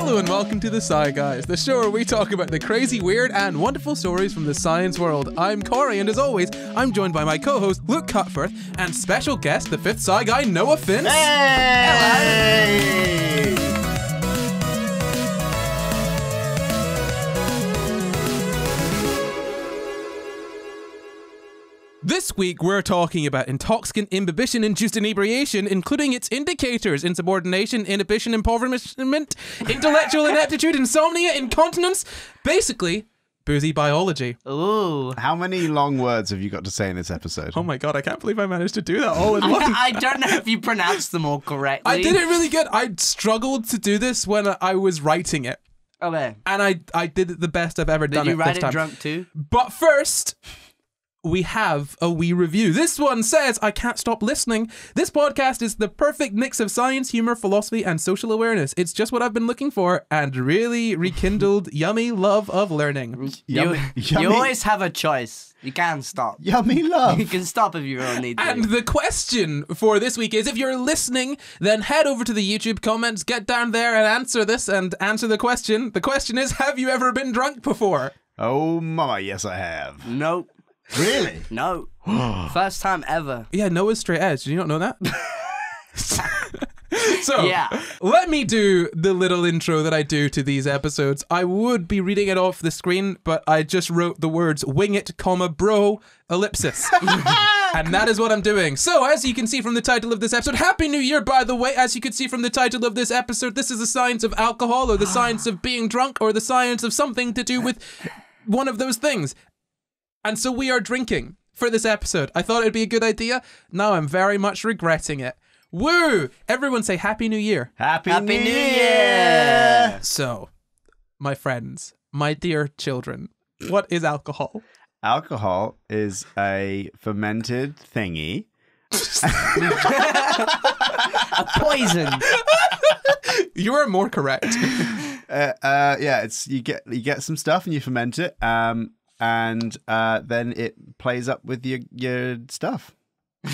Hello and welcome to the Sci Guys, the show where we talk about the crazy, weird, and wonderful stories from the science world. I'm Corry, and as always, I'm joined by my co-host Luke Cutforth and special guest, the fifth Sci Guy, Noah Finn. Finch. This week, we're talking about intoxicant imbibition induced inebriation, including its indicators insubordination, inhibition, impoverishment, intellectual ineptitude, insomnia, incontinence basically, boozy biology. Ooh. How many long words have you got to say in this episode? Oh my god, I can't believe I managed to do that all in one. I don't know if you pronounced them all correctly. I did it really good. I struggled to do this when I was writing it. Okay. And I, I did it the best I've ever Did done you it write this it time. drunk too? But first, we have a wee review. This one says, I can't stop listening. This podcast is the perfect mix of science, humor, philosophy, and social awareness. It's just what I've been looking for and really rekindled yummy love of learning. Yummy- you, yummy- you always have a choice. You can stop. Yummy love. You can stop if you really need to. And the question for this week is if you're listening, then head over to the YouTube comments, get down there and answer this and answer the question. The question is Have you ever been drunk before? Oh my, yes I have. nope. Really? No. First time ever. Yeah, Noah's straight edge. Did you not know that? so, Yeah. let me do the little intro that I do to these episodes. I would be reading it off the screen, but I just wrote the words wing it, comma, bro, ellipsis. and that is what I'm doing. So, as you can see from the title of this episode, Happy New Year, by the way. As you can see from the title of this episode, this is the science of alcohol, or the science of being drunk, or the science of something to do with one of those things. And so we are drinking for this episode. I thought it'd be a good idea. Now I'm very much regretting it. Woo! Everyone say Happy New Year. Happy, Happy New New Year. Year. So, my friends, my dear children, what is alcohol? Alcohol is a fermented thingy. A poison. You are more correct. Uh, uh, yeah, it's you get you get some stuff and you ferment it, um, and uh, then it plays up with your your stuff.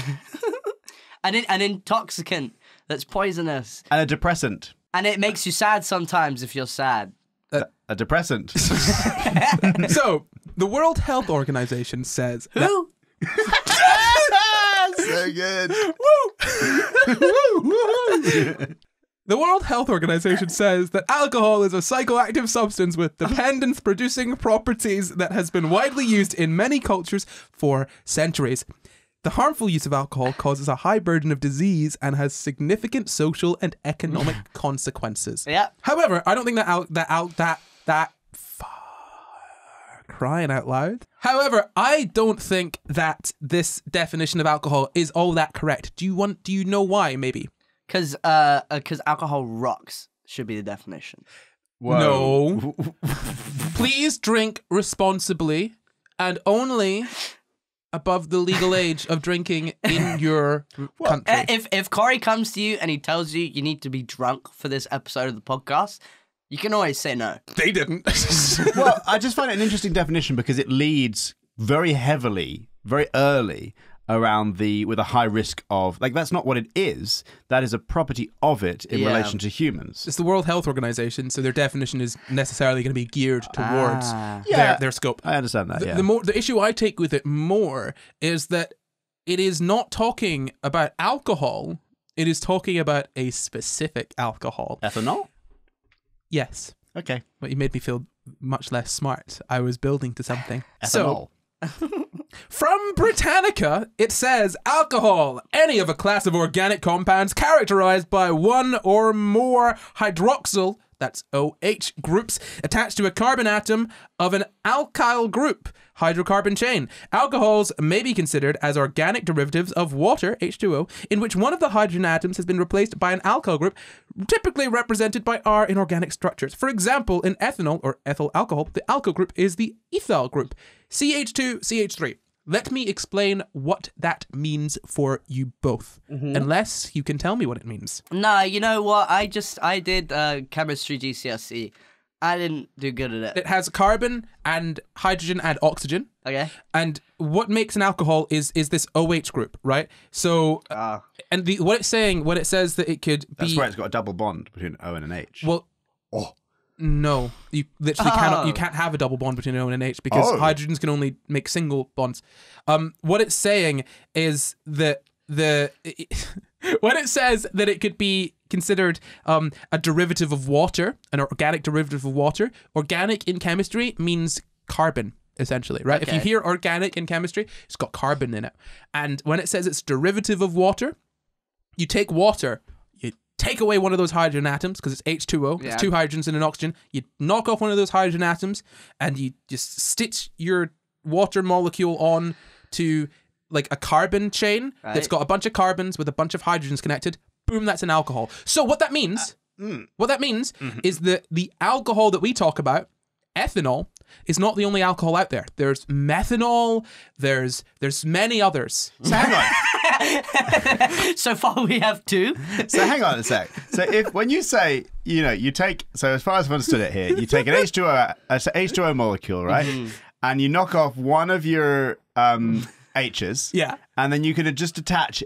an, in- an intoxicant that's poisonous. And a depressant. And it makes you sad sometimes if you're sad. A depressant. so, the World Health Organization says that Who? so good. The World Health Organization says that alcohol is a psychoactive substance with dependence producing properties that has been widely used in many cultures for centuries. The harmful use of alcohol causes a high burden of disease and has significant social and economic consequences. Yeah. However, I don't think that out that out that that crying out loud. However, I don't think that this definition of alcohol is all that correct. Do you want do you know why maybe? Because uh, uh 'cause alcohol rocks should be the definition. Whoa. No. Please drink responsibly and only above the legal age of drinking in your country. Uh, If if Corry comes to you and he tells you you need to be drunk for this episode of the podcast, you can always say no. they didn't. well, I just find it an interesting definition because it leads very heavily, very early around the with a high risk of like that's not what it is. That is a property of it in Yeah. relation to humans. it's the World Health Organization, so their definition is necessarily going to be geared towards Ah. their, Yeah. their scope. I understand that. the, yeah. the more the issue I take with it more is that it is not talking about alcohol. It is talking about a specific alcohol. Ethanol. Yes, Okay. but you made me feel much less smart. I was building to something. So, Ethanol. From Britannica, it says alcohol, any of a class of organic compounds characterized by one or more hydroxyl, that's OH groups, attached to a carbon atom of an alkyl group, hydrocarbon chain. Alcohols may be considered as organic derivatives of water, H2O, in which one of the hydrogen atoms has been replaced by an alkyl group, typically represented by R in organic structures. For example, in ethanol or ethyl alcohol, the alkyl group is the ethyl group, CH2, CH3. Let me explain what that means for you both, unless you can tell me what it means. No, you know what? I just I did uh, chemistry GCSE. I didn't do good at it. It has carbon and hydrogen and oxygen. Okay. And what makes an alcohol is is this OH group, right? So, Ah. and the what it's saying, what it says that it could be. That's where it's got a double bond between O and an H. Well, Oh. No, you literally cannot. You Oh. can't have a double bond between O and H because Oh. hydrogens can only make single bonds. Um, what it's saying is that the when it says that it could be considered um, a derivative of water, an organic derivative of water. Organic in chemistry means carbon. Essentially, right? If you hear organic in chemistry, it's got carbon in it. And when it says it's derivative of water, you take water, you take away one of those hydrogen atoms because it's H2O, Yeah. it's two hydrogens and an oxygen. You knock off one of those hydrogen atoms and you just stitch your water molecule on to like a carbon chain that's got a bunch of carbons with a bunch of hydrogens connected. Boom, that's an alcohol. So what that means, uh, mm. what that means mm-hmm. is that the alcohol that we talk about, ethanol, is not the only alcohol out there. There's methanol, there's there's many others. So hang on. so far we have two. So hang on a sec. So if when you say, you know, you take so as far as I've understood it here, you take an H2O a H2O molecule, right? Mm-hmm. And you knock off one of your um H's. Yeah. And then you can just attach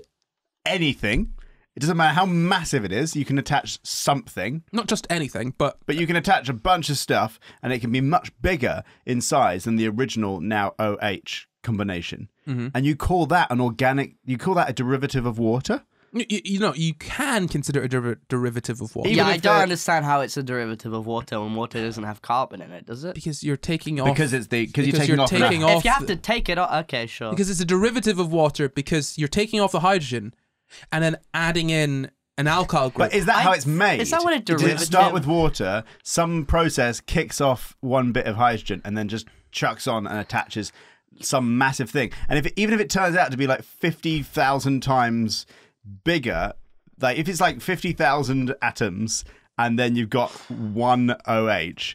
anything. It doesn't matter how massive it is, you can attach something, Not just anything, but but you can attach a bunch of stuff and it can be much bigger in size than the original now OH combination. Mm-hmm. And you call that an organic you call that a derivative of water? you, you- you know you can consider it a deri- derivative of water Even yeah, I don't understand how it's a derivative of water when water doesn't have carbon in it, does it? because you're taking off Because it's the because you're taking you're off taking off if you have to take it off, okay, sure. because it's a derivative of water because you're taking off the hydrogen and then adding in an alcohol group. But is that I- how it's made? is that what a Does it derivative- start with water? Some process kicks off one bit of hydrogen and then just chucks on and attaches some massive thing. And if it, even if it turns out to be like fifty thousand times bigger, like if it's like fifty thousand atoms and then you've got one OH.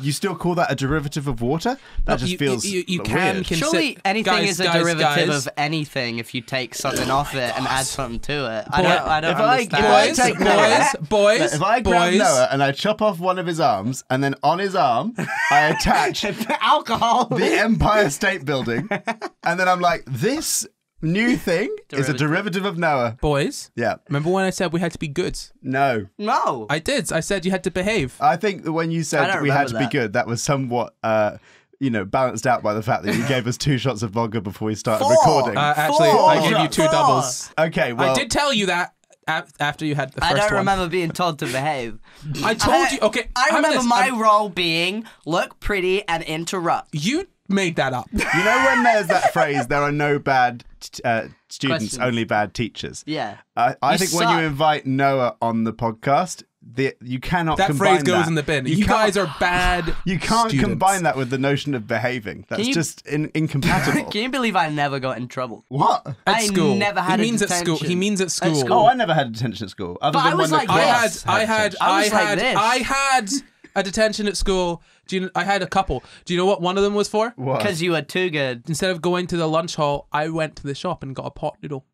You still call that a derivative of water? That No, just you- feels you- you weird. can consi- Surely anything guys, is a guys, derivative guys. of anything if you take something oh off it and add something to it. I don't, I don't if I- if understand. I boys, take boys, Noah- boys, if I grab boys, Noah and I chop off one of his arms, and then on his arm I attach alcohol. the Empire State Building, and then I'm like, this new thing is a Derivative. derivative of Noah. boys. Yeah, Remember when I said we had to be good? no. no. I did. I said you had to behave. I think that when you I said don't we had to remember be that. good, that was somewhat, uh, you know, balanced out by the fact that you gave us two shots of vodka before we started Four. recording. Uh, actually, Four. I gave you two Four. doubles. okay, well, I did tell you that a- after you had the first I don't one. remember being told to behave. I told you. Okay, I how about remember this? my I'm- role being look pretty and interrupt. You made that up. you know when there's that phrase, there are no bad uh, students, Questions. only bad teachers. Yeah. I, I You think when suck. you invite Noah on the podcast, the, you cannot That combine phrase goes that. in the bin. You, can't- guys are bad. You can't students. combine that with the notion of behaving. That's you- just in, incompatible. Can you believe I never got in trouble? what? At I school. never had He a means at school. He detention. means at school. school. Oh, I never had detention at school. Other But than I was when the like I had, class I had. I I was like had, this. I had a detention at school. Do you? I had a couple. Do you know what one of them was for? What? Because you were too good. Instead of going to the lunch hall, I went to the shop and got a pot noodle.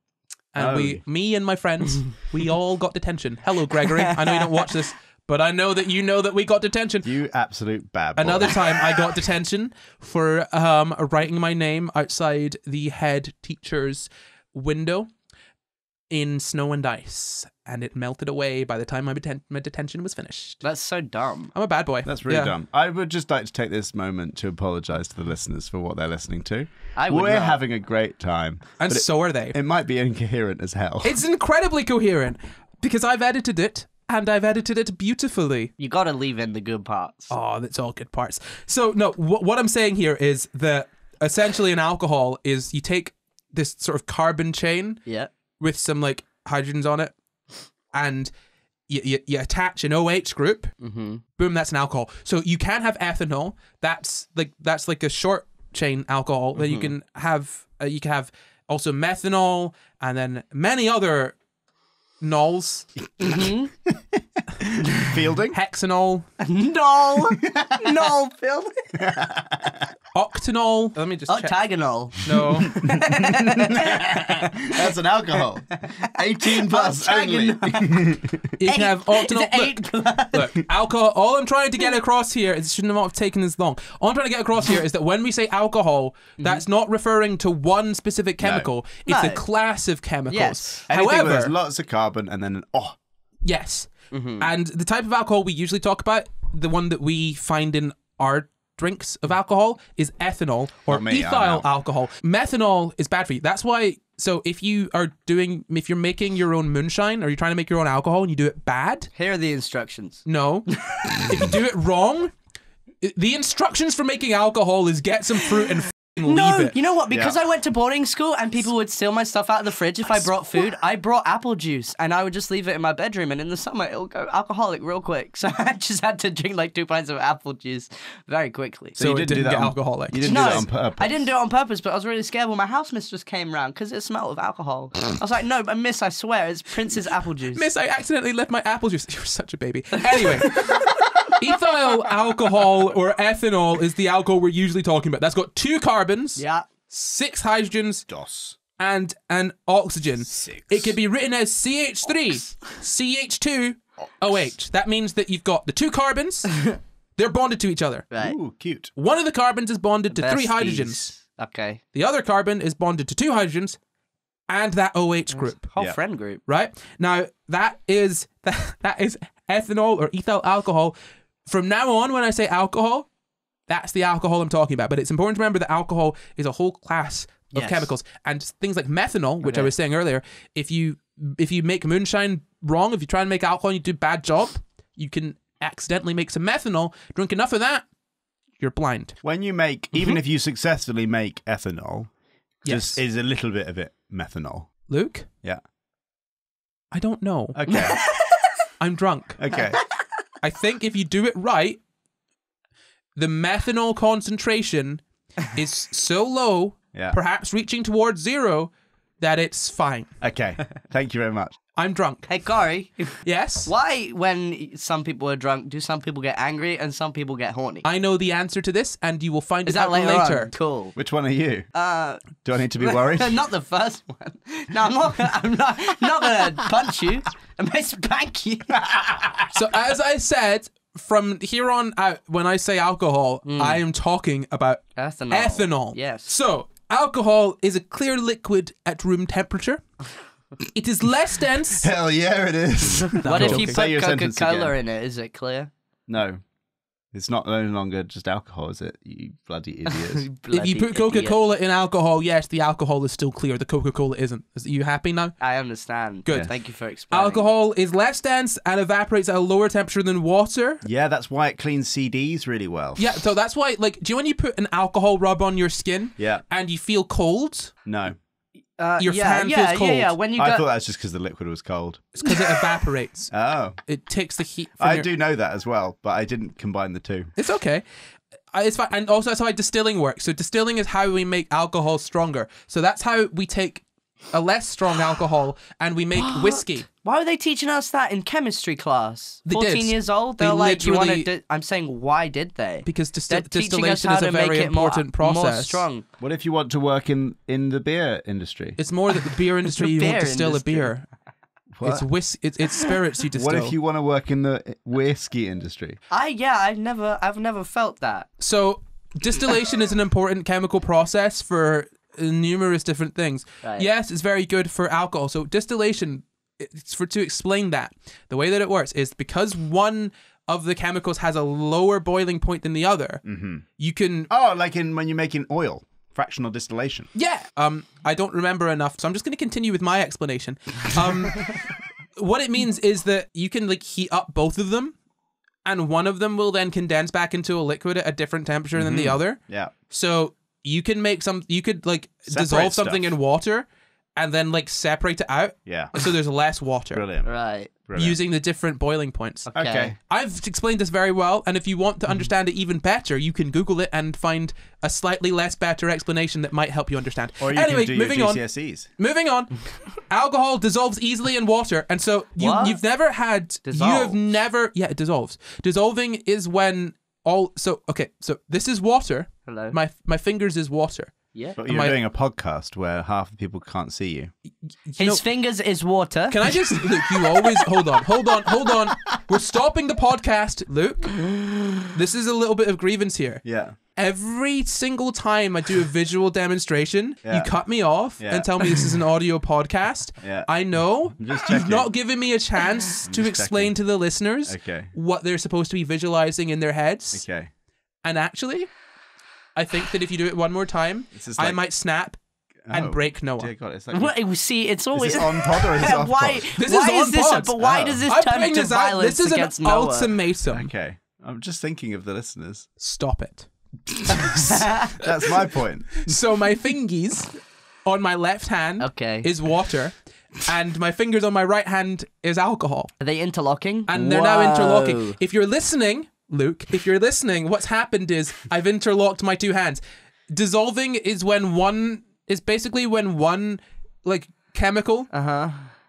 And Oh. we, me and my friends, we all got detention. Hello, Gregory. I know you don't watch this, but I know that you know that we got detention. You absolute bad boy. Another time, I got detention for um, writing my name outside the head teacher's window in snow and ice, and it melted away by the time my, deten- my detention was finished. That's so dumb. I'm a bad boy. That's really Yeah. dumb. I would just like to take this moment to apologise to the listeners for what they're listening to. I would We're not. having a great time. And but it- so are they. It might be incoherent as hell. It's incredibly coherent because I've edited it and I've edited it beautifully. You gotta leave in the good parts. Oh, that's all good parts. So, no, wh- what I'm saying here is that essentially an alcohol is you take this sort of carbon chain Yeah. With some like hydrogens on it and you, you, you attach an OH group. Mm-hmm. Boom, that's an alcohol. So you can have ethanol. That's like that's like a short chain alcohol that you can have. Uh, you can have also methanol and then many other nols, Fielding? hexanol, No. no, fielding. octanol. Let me just oh, check. Octagonal. No, That's an alcohol. 18 plus only. you can have Is octanol. it Look, eight plus? Look, alcohol. All I'm trying to get across here, it shouldn't have taken as long. All I'm trying to get across here is that when we say alcohol, mm-hmm. that's not referring to one specific chemical. It's a class of chemicals. Yes. Anything where However, there's lots of carbon and then an oh. Yes. Mm-hmm. And the type of alcohol we usually talk about, the one that we find in our drinks of alcohol, is ethanol or oh, Not me, ethyl alcohol. Methanol is bad for you. That's why. So if you are doing, if you're making your own moonshine or you're trying to make your own alcohol and you do it bad, Here are the instructions. no. if you do it wrong, the instructions for making alcohol is get some fruit and No, it. you know what? Because Yeah. I went to boarding school and people would steal my stuff out of the fridge if I brought food. I brought apple juice and I would just leave it in my bedroom. And in the summer, it'll go alcoholic real quick. So I just had to drink like two pints of apple juice very quickly. So you didn't do didn't that get on- alcoholic. You didn't no, do that on purpose. I didn't do it on purpose, but I was really scared when my house mistress came round because it smelled of alcohol. I was like, no, but miss, I swear, it's Prince's apple juice. Miss, I accidentally left my apple juice. You're such a baby. Anyway, ethyl alcohol or ethanol is the alcohol we're usually talking about. That's got two carbons, yeah. six hydrogens, DOS. and an oxygen. Six. It could be written as CH3, CH2, OH. That means that you've got the two carbons, they're bonded to each other. Right. Ooh, cute. One of the carbons is bonded to three hydrogens. Okay. The other carbon is bonded to two hydrogens and that OH group. Whole Yeah. friend group. right? Now that is that, that is ethanol or ethyl alcohol. From now on, when I say alcohol, that's the alcohol I'm talking about. But it's important to remember that alcohol is a whole class of Yes. chemicals and things like methanol, which I was saying earlier. If you if you make moonshine wrong, if you try and make alcohol and you do a bad job, you can accidentally make some methanol. Drink enough of that, you're blind. When you make, even mm-hmm. if you successfully make ethanol, Yes, just is a little bit of it methanol. Luke. Yeah. I don't know. Okay. I'm drunk. okay. I think if you do it right, the methanol concentration is so low, Yeah. perhaps reaching towards zero, that it's fine. Okay. Thank you very much. I'm drunk. Hey, Corry, Yes? why, when some people are drunk, do some people get angry and some people get horny? I know the answer to this, and you will find Is it that out later, later. on? Cool. Which one are you? Uh, Do I need to be worried? not the first one. No, I'm not. I'm not. not gonna punch you. I may spank you. So, as I said, from here on out, when I say alcohol, I am talking about Ethanol. ethanol. Yes. So, alcohol is a clear liquid at room temperature. It is less dense. Hell yeah, it is. What if you Say put your Coca sentence Cola in it? Is it clear? No. It's not no longer just alcohol, is it? You bloody idiots. If you put. Coca Cola in alcohol, yes, the alcohol is still clear. The Coca Cola isn't. Is you happy now? I understand. Good. Thank you for explaining. Alcohol is less dense and evaporates at a lower temperature than water. yeah, that's why it cleans CDs really well. Yeah, so that's why, like, do you know when you put an alcohol rub on your skin Yeah. and you feel cold? No. Uh, your yeah, hand yeah, feels cold. Yeah, yeah. When you I go, thought that was just because the liquid was cold. It's because it evaporates. Oh. It takes the heat. From I your- do know that as well, but I didn't combine the two. It's okay. Uh, It's fine. And also, that's how distilling works. So, distilling is how we make alcohol stronger. So, that's how we take a less strong alcohol and we make whiskey. Why were they teaching us that in chemistry class? They Fourteen did. years old. They They're like, you want to? Di- I'm saying, why did they? Because disti- They're teaching us distillation how is a to make very it more, important more process. strong. What if you want to work in, in the beer industry? It's more that the beer industry you beer won't distill industry. a beer. What? It's whis- it's, it's spirits you distill. What if you want to work in the whiskey industry? I yeah, I've never, I've never felt that. So distillation is an important chemical process for uh, numerous different things. Right. Yes, it's very good for alcohol. So distillation, it's for to explain that the way that it works is because one of the chemicals has a lower boiling point than the other. You can Oh, like in when you're making oil, fractional distillation. yeah. Um, I don't remember enough, so I'm just going to continue with my explanation. Um, what it means is that you can like heat up both of them, and one of them will then condense back into a liquid at a different temperature than the other. Yeah. So you can make some. You could like Separate dissolve something stuff. in water, and then like separate it out, Yeah. so there's less water Brilliant. Right. Brilliant. using the different boiling points. Okay. Okay. I've explained this very well, and if you want to mhm. understand it even better, you can Google it and find a slightly less better explanation that might help you understand. Or you anyway, can do moving your on. GCSEs. Moving on. Alcohol dissolves easily in water, and so you What? you've never had you have never yeah it dissolves. Dissolving is when all so okay so this is water. Hello. My my fingers is water. Yeah. But Am you're I- doing a podcast where half the people can't see you. His You know- fingers is water. Can I just Luke? You always hold on, hold on, hold on. We're stopping the podcast, Luke. This is a little bit of grievance here. Yeah. Every single time I do a visual demonstration, Yeah. you cut me off Yeah. and tell me this is an audio podcast. Yeah. I know just you've not given me a chance to explain checking. to the listeners Okay. what they're supposed to be visualizing in their heads. Okay. And actually, I think that if you do it one more time, This I like- might snap Oh, and break Noah. Dear God, it's like What, see, it's always this on pod or is this off why? pod? This why is on this? pod. But why Oh. does this I'm turn into this violence This is an Noah? ultimatum. Okay. I'm just thinking of the listeners. Stop it. That's my point. So my fingies on my left hand Okay. is water, and my fingers on my right hand is alcohol, Are they interlocking? and they're now interlocking. If you're listening, Luke, if you're listening, what's happened is I've interlocked my two hands. Dissolving is when one is basically when one like chemical Uh huh.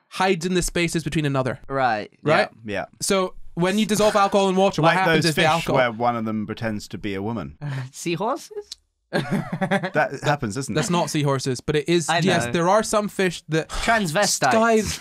hides in the spaces between another. Right. Right? Yeah. So when you dissolve alcohol in water, what happens those is fish the alcohol. where one of them pretends to be a woman. Seahorses? That happens, doesn't it? That's not seahorses, but it is. I Yes, know. there are some fish that Transvestite. guys,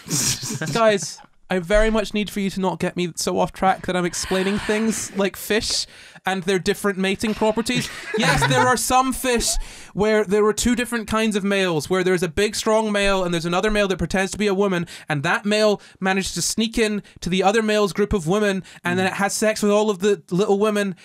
guys, I very much need for you to not get me so off track that I'm explaining things like fish and their different mating properties. Yes, there are some fish where there are two different kinds of males, where there's a big, strong male and there's another male that pretends to be a woman, and that male managed to sneak in to the other male's group of women, and then mm. it has sex with all of the little women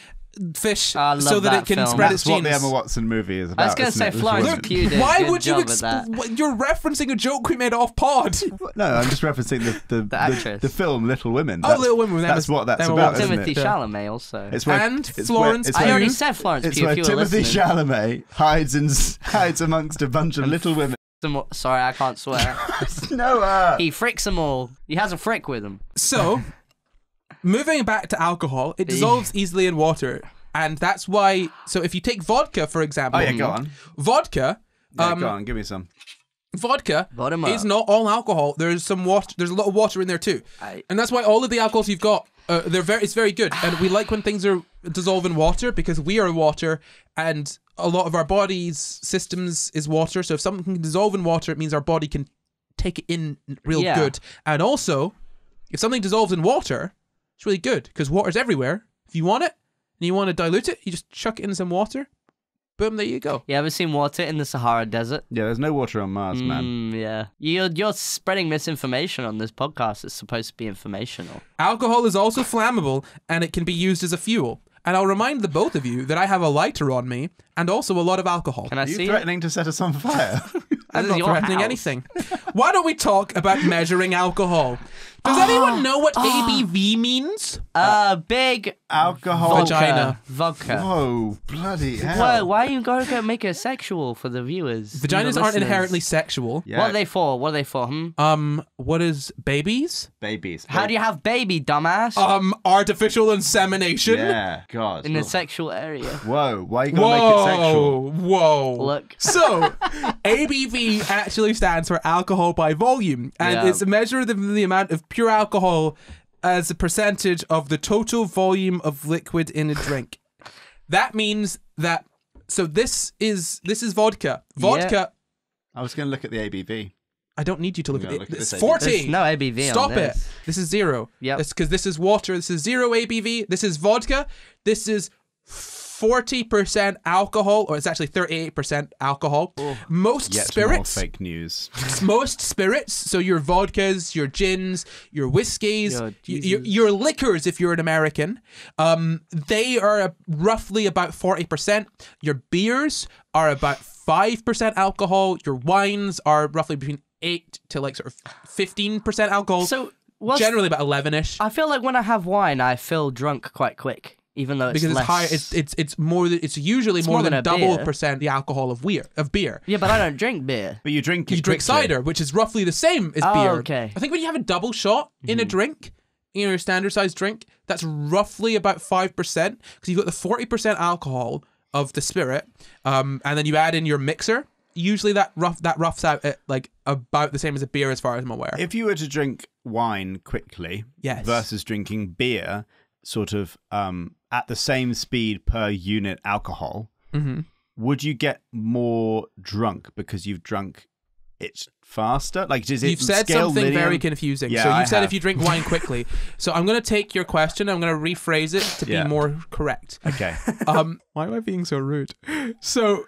fish I love so that, that it can film. spread That's its what genes. the Emma Watson movie is about. I was gonna say it? This Florence woman. Pugh did Why would you? Exp- that. you're referencing a joke we made off pod. No, I'm just referencing the the, the, actress. the film Little Women. Oh, Little Women with That's Emma- what that's Emma about, Watson. isn't Timothy it? Yeah. Chalamet also. It's where, And it's Florence Where, it's I where, already said Florence It's Pugh. where if you were Timothy listening. Chalamet hides in hides amongst a bunch of little women. Some- Sorry, I can't swear. Noah. Uh. he fricks them all. He has a frick with him. So, moving back to alcohol, it dissolves easily in water, and that's why. So, if you take vodka, for example, Oh yeah, go on. vodka, Yeah, um, go on. Give me some. vodka Bottom is up. not all alcohol. There's some water. There's a lot of water in there too, I- and that's why all of the alcohols you've got, uh, they're very. It's very good, and we like when things are dissolve in water because we are water, and a lot of our body's systems is water. So if something can dissolve in water, it means our body can take it in real Yeah. good. And also, if something dissolves in water, it's really good because water's everywhere. If you want it and you want to dilute it, you just chuck it in some water. Boom, there you go. You ever seen water in the Sahara Desert? Yeah, there's no water on Mars, man. Mm, yeah. You're, you're spreading misinformation on this podcast. It's supposed to be informational. Alcohol is also flammable and it can be used as a fuel. And I'll remind the both of you that I have a lighter on me and also a lot of alcohol. Can I Are you see it? threatening to set us on fire? I'm This is not your threatening house. anything. Why don't we talk about measuring alcohol? Does anyone know what ABV means? Uh, big Alcohol. vodka. Vagina. Vodka. Whoa, bloody hell. Why, why are you gotta go make it sexual for the viewers? and the Vaginas aren't listeners? inherently sexual. Yeah, What are they for? What are they for? Hmm? Um, what is babies? babies. How do you have baby, dumbass? Um, artificial insemination. Yeah, God. in the Ugh. sexual area. Whoa, why are you gotta make it sexual? Whoa, whoa. Look. So, ABV actually stands for alcohol by volume, and Yeah. it's a measure of the, the amount of pure alcohol as a percentage of the total volume of liquid in a drink. That means that. So this is this is vodka. Vodka. I was going to look at the ABV. I don't need you to look at it. look at It's this ABV. forty. There's no ABV Stop on it. this. This is zero. Yep. because this is water. This is zero ABV. This is vodka. This is forty percent alcohol, or it's actually thirty-eight percent alcohol. Most Yet spirits, more fake news. most spirits. So your vodkas, your gins, your whiskeys, Yeah, your, Jesus. your liquors, if you're an American, um, they are uh, roughly about forty percent. Your beers are about five percent alcohol. Your wines are roughly between eight to like sort of fifteen percent alcohol. So, what's, generally about eleven ish. I feel like when I have wine, I feel drunk quite quick, even though it's Because it's less. high, it's it's it's more. than- It's usually more, more than, than a double beer. percent the alcohol of beer of beer. Yeah, but I don't drink beer. But you drink You drink quickly. cider, which is roughly the same as Oh, beer. okay. I think when you have a double shot in a drink, in your standard size drink, that's roughly about five percent because you've got the forty percent alcohol of the spirit, um, and then you add in your mixer. Usually that rough that roughs out at like about the same as a beer, as far as I'm aware. If you were to drink wine quickly Yes. versus drinking beer, sort of um, at the same speed per unit alcohol, Mhm. would you get more drunk because you've drunk it faster? Like, does it You've said something linear? very confusing. Yeah, so you I said have. if you drink wine quickly. so I'm going to take your question. I'm going to rephrase it to Yeah. be more correct. Okay. Um, why am I being so rude? So,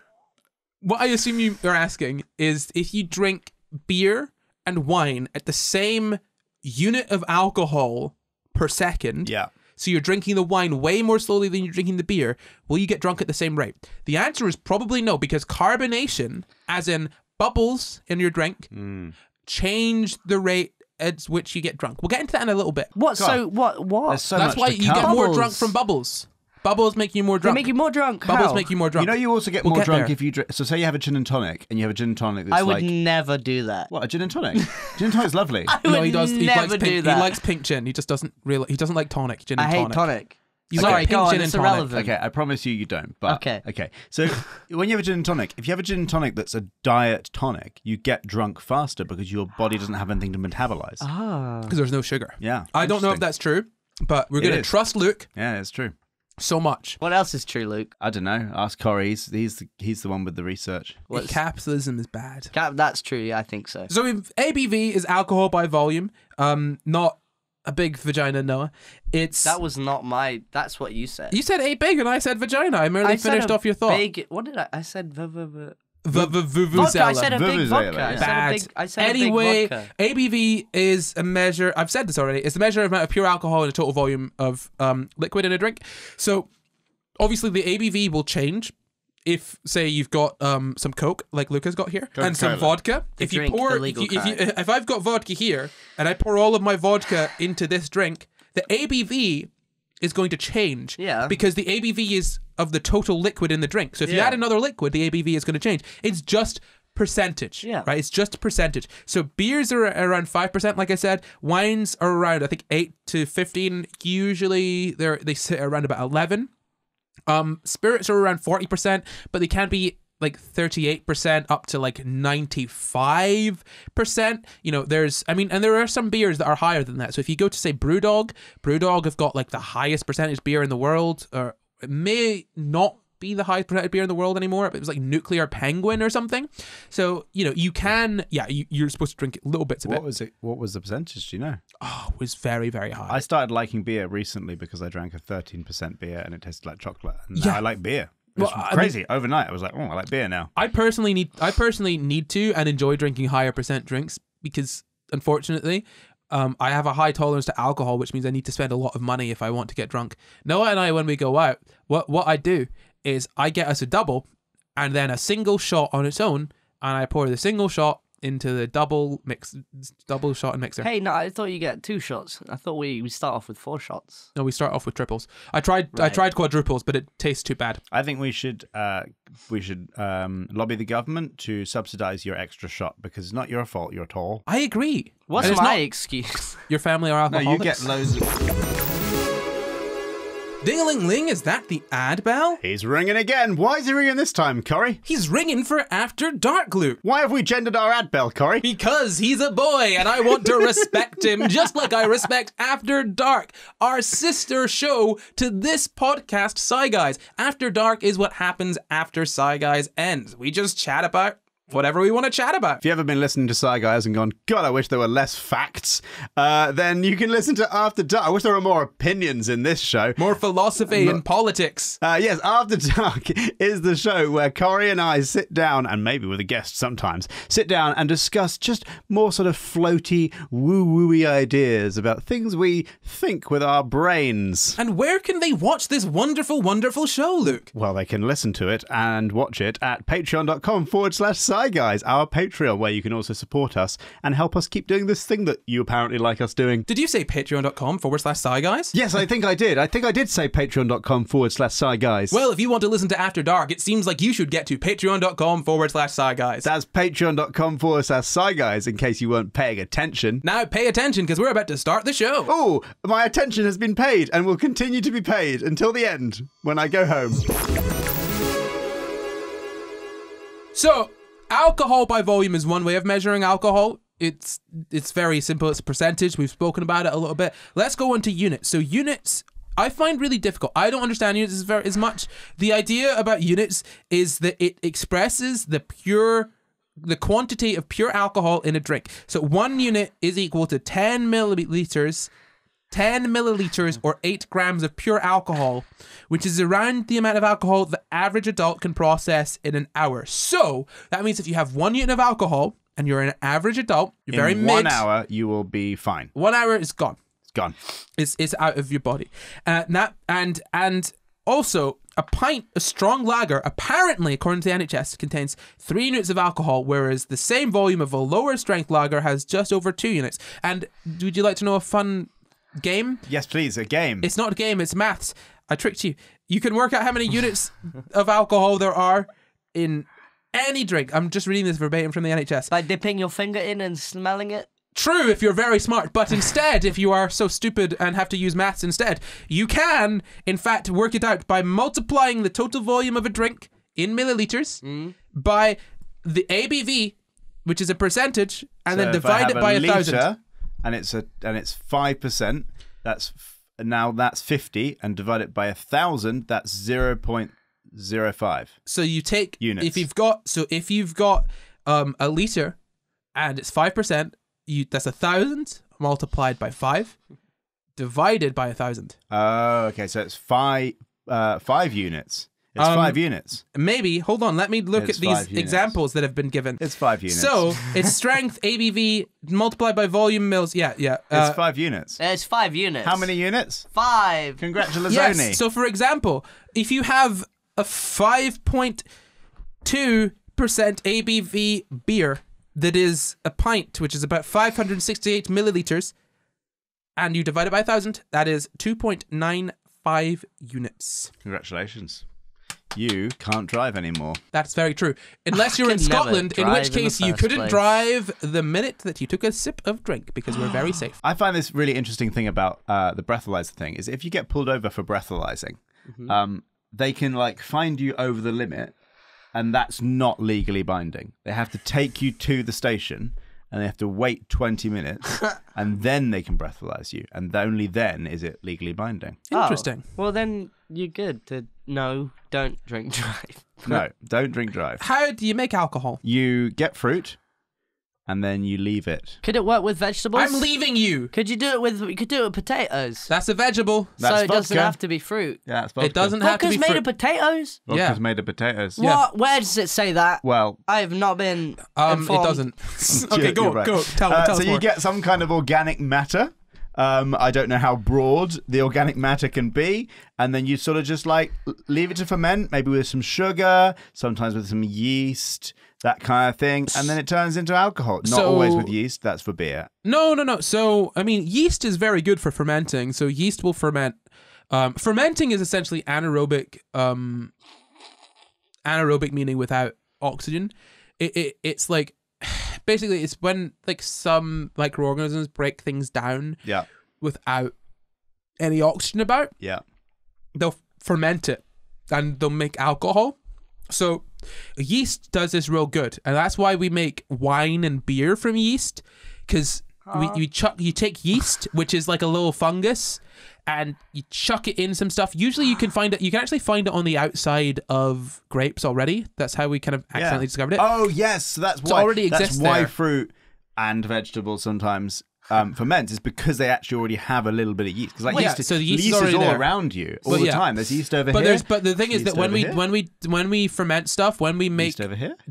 what I assume you are asking is if you drink beer and wine at the same unit of alcohol per second. yeah. So you're drinking the wine way more slowly than you're drinking the beer. Will you get drunk at the same rate? The answer is probably no, because carbonation, as in bubbles in your drink, Hmm. change the rate at which you get drunk. We'll get into that in a little bit. What? So what? What? So That's why to you get come. more Bubbles. drunk from bubbles. Bubbles make you more they drunk. make you more drunk. bubbles How? make you more drunk. You know, you also get We'll more get drunk there. if you drink. So, say you have a gin and tonic, and you have a gin and tonic that's I would like never do that. what a gin and tonic. gin and tonic's lovely. I no, would he does. He never likes do pink. that. He likes pink gin. He just doesn't really. He doesn't like tonic gin I and hate tonic. tonic. You Sorry, like go pink on. gin It's and tonic. irrelevant. Okay, I promise you, you don't. But Okay. okay. So when you have a gin and tonic, if you have a gin and tonic that's a diet tonic, you get drunk faster because your body doesn't have anything to metabolize. Ah. because there's no sugar. Yeah, I don't know if interesting. that's true, but we're It going to is. trust Luke Yeah, it's true. So much. What else is true, Luke? I don't know. Ask Corry. He's he's the, he's the one with the research. What's- Capitalism is bad. Cap- That's true. Yeah, I think so. So if ABV is alcohol by volume, um, not a big vagina, Noah. It's That was not my. That's what you said. you said a big and I said vagina. I merely I said finished a off your thought. Big, what did I? I said v- v- v- V- v- v- vodka. I said a big Vuvuzela, vodka. I said a Bad. big. I said anyway, a big vodka. ABV is a measure. I've said this already. It's the measure of amount of pure alcohol in a total volume of um, liquid in a drink. So obviously the ABV will change. If say you've got um, some Coke like Luca's got here and some Coca-Cola. vodka, if you drink, pour if, you, if, you, if I've got vodka here and I pour all of my vodka into this drink, the ABV is going to change. Yeah. Because the ABV is of the total liquid in the drink. So if you Yeah. add another liquid, the ABV is going to change. It's just percentage. Yeah. Right? It's just percentage. So beers are around 5%, like I said. Wines are around, I think, 8 to 15. Usually they're, they sit around about 11. Um, spirits are around 40%, but they can be like 38% up to like 95%. You know, there's, I mean, and there are some beers that are higher than that. So if you go to say Brewdog, Brewdog have got like the highest percentage beer in the world, or it may not be the highest percentage beer in the world anymore. But it was like Nuclear Penguin or something. So, you know, you can, yeah, you, you're supposed to drink little bits of What it. was it? What was the percentage? Do you know? Oh, it was very, very high. I started liking beer recently because I drank a 13% beer and it tasted like chocolate. And Yeah. I like beer. It was Well, I mean- crazy. Overnight, I was like, oh, I like beer now. I personally need I personally need to and enjoy drinking higher percent drinks because unfortunately um, I have a high tolerance to alcohol, which means I need to spend a lot of money if I want to get drunk. Noah and I, when we go out, what what I do is I get us a double and then a single shot on its own, and I pour the single shot into the double mix, double shot and mixer. Hey, no, I thought you get two shots. I thought we we start off with four shots. No, we start off with triples. I tried I tried quadruples, but it tastes too bad. I think we should uh, we should um, lobby the government to subsidize your extra shot because it's not your fault you're tall. I agree. What's my not excuse? your family are No, alcoholics? you get loads of. Ding-a-ling ling, is that the ad bell? He's ringing again. Why is he ringing this time, Corry? He's ringing for After Dark Luke. Why have we gendered our ad bell, Corry? Because he's a boy and I want to respect him just like I respect After Dark, our sister show to this podcast, Sci Guys. After Dark is what happens after Sci Guys ends. We just chat about whatever we want to chat about. If you've ever been listening to Sci Guys and gone, God, I wish there were less facts, uh, then you can listen to After Dark. I wish there were more opinions in this show. More philosophy and politics. Uh, yes, After Dark is the show where Corry and I sit down, and maybe with a guest sometimes, sit down and discuss just more sort of floaty, woo wooey ideas about things we think with our brains. And where can they watch this wonderful, wonderful show, Luke? Well, they can listen to it and watch it at patreon.com forward slash Sci Guys, our Patreon, where you can also support us and help us keep doing this thing that you apparently like us doing. Did you say patreon.com forward slash Sci Guys? Yes, I think I did. I think I did say patreon.com forward slash Sci Guys. Well, if you want to listen to After Dark, it seems like you should get to patreon.com forward slash Sci Guys. that's patreon.com forward slash Sci Guys in case you weren't paying attention. Now pay attention because we're about to start the show. Oh, my attention has been paid and will continue to be paid until the end when I go home. So, alcohol by volume is one way of measuring alcohol. It's it's very simple. It's a percentage. We've spoken about it a little bit. Let's go into units. So units I find really difficult. I don't understand units as very as much. The idea about units is that it expresses the pure the quantity of pure alcohol in a drink. So one unit is equal to 10 milliliters, 10 milliliters or 8 grams of pure alcohol, which is around the amount of alcohol the average adult can process in an hour. So that means if you have one unit of alcohol and you're an average adult, you're very In mid. one hour, you will be fine. One hour is gone. It's gone. It's it's out of your body. Uh, that and and also a pint of strong lager apparently according to the NHS contains three units of alcohol, whereas the same volume of a lower strength lager has just over two units. And would you like to know a fun game? Yes, please. A game. It's not a game. It's maths. I tricked you. You can work out how many units of alcohol there are in any drink. I'm just reading this verbatim from the NHS. By dipping your finger in and smelling it. True if you're very smart, but instead, if you are so stupid and have to use maths instead, you can, in fact, work it out by multiplying the total volume of a drink in milliliters mm. by the ABV, which is a percentage, and then So if I divide it have by a, liter, thousand. And it's a and it's five percent. That's now that's fifty, and divide it by a thousand. That's zero point zero five. So you take Units. if you've got so if you've got um a liter and it's five percent, you that's a thousand multiplied by five divided by a thousand. Oh, okay. So it's five uh, five units. It's Um, five units. Maybe hold on, let me look It's at these units. examples that have been given. It's five units. So it's strength ABV multiplied by volume mils. Yeah, yeah. it's Uh, five units. It's five units. How many units? Five. Congratulations. yes. So for example, if you have a five point two percent ABV beer that is a pint, which is about five hundred sixty-eight milliliters, and you divide it by a thousand, that is two point nine five units. Congratulations. You can't drive anymore. That's very true. Unless you're in Scotland, in drive which in case you couldn't place. drive the minute that you took a sip of drink because we're very safe. I find this really interesting thing about uh, the breathalyzer thing is if you get pulled over for breathalyzing, Mm-hmm. um, they can like find you over the limit, and that's not legally binding. They have to take you to the station, and they have to wait twenty minutes, and then they can breathalyze you, and only then is it legally binding. Oh, Interesting. Well, then you're good to no, don't drink drive. No, don't drink drive. How do you make alcohol? You get fruit, and then you leave it. Could it work with vegetables? I'm leaving you. Could you do it with? You could do it with potatoes. That's a vegetable. That's so it doesn't vodka. have to be fruit. Yeah, that's It doesn't have to Vodka's be made fruit. of potatoes. Vodka's Yeah. made of potatoes. Yeah. Where does it say that? Well, I have not been. Um, it doesn't. okay, go, you're right. go. Tell, Uh, tell so us you get some kind of organic matter. Um, I don't know how broad the organic matter can be, and then you sort of just like leave it to ferment, maybe with some sugar, sometimes with some yeast, that kind of thing, and then it turns into alcohol. Not So- always with yeast. That's for beer. No, no, no. So, I mean, yeast is very good for fermenting. So, yeast will ferment. Um, fermenting is essentially anaerobic. Um, anaerobic meaning without oxygen. It, it it's like basically it's when like some microorganisms break things down Yeah, without any oxygen about. yeah. they'll ferment it and they'll make alcohol. So yeast does this real good, and that's why we make wine and beer from yeast, because we you chuck you take yeast, which is like a little fungus, and you chuck it in some stuff. Usually, you can find it. You can actually find it on the outside of grapes already. That's how we kind of accidentally discovered it. Oh yes, so that's why. already exists. that's why there. fruit and vegetables sometimes. Um, ferment is because they actually already have a little bit of yeast. Because like Well, yeah, yeast, is- so the yeast is yeast is all there. around you all Well, the yeah. time. There's yeast over but here. there's but the thing is that when we here. when we when we ferment stuff, when we make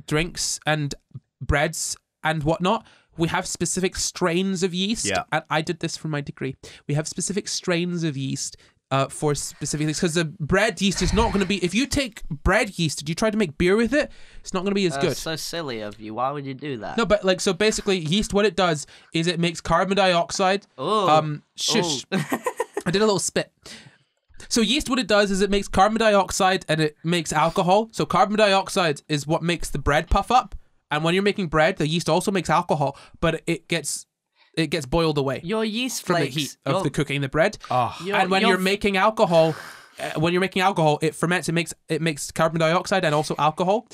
drinks and breads and whatnot, we have specific strains of yeast. Yeah. And I did this for my degree. We have specific strains of yeast uh, for specific things because the bread yeast is not going to be. If you take bread yeast and you try to make beer with it, it's not going to be as That's good. so silly of you. Why would you do that? No, but like so basically, yeast what it does is it makes carbon dioxide. Ooh. Um, shush. I did a little spit. So yeast, what it does is it makes carbon dioxide and it makes alcohol. So carbon dioxide is what makes the bread puff up, and when you're making bread, the yeast also makes alcohol, but it gets it gets boiled away Your yeast from flakes. the heat of your, the cooking the bread. Oh, your- and when your you're making alcohol, uh, when you're making alcohol, it ferments. It makes it makes carbon dioxide and also alcohol,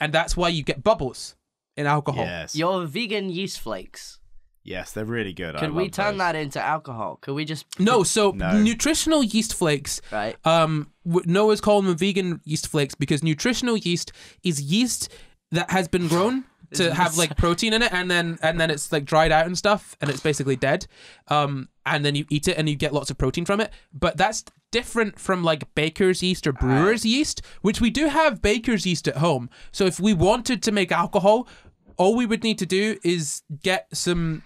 and that's why you get bubbles in alcohol. yes, your vegan yeast flakes. yes, they're really good. I Could we turn those. that into alcohol? Could we just No, so No. nutritional yeast flakes right? um w- Noah's calling them vegan yeast flakes because nutritional yeast is yeast that has been grown to have like protein in it, and then and then it's like dried out and stuff, and it's basically dead. Um, and then you eat it, and you get lots of protein from it. But that's different from like baker's yeast or brewer's yeast, which we do have baker's yeast at home. So if we wanted to make alcohol, all we would need to do is get some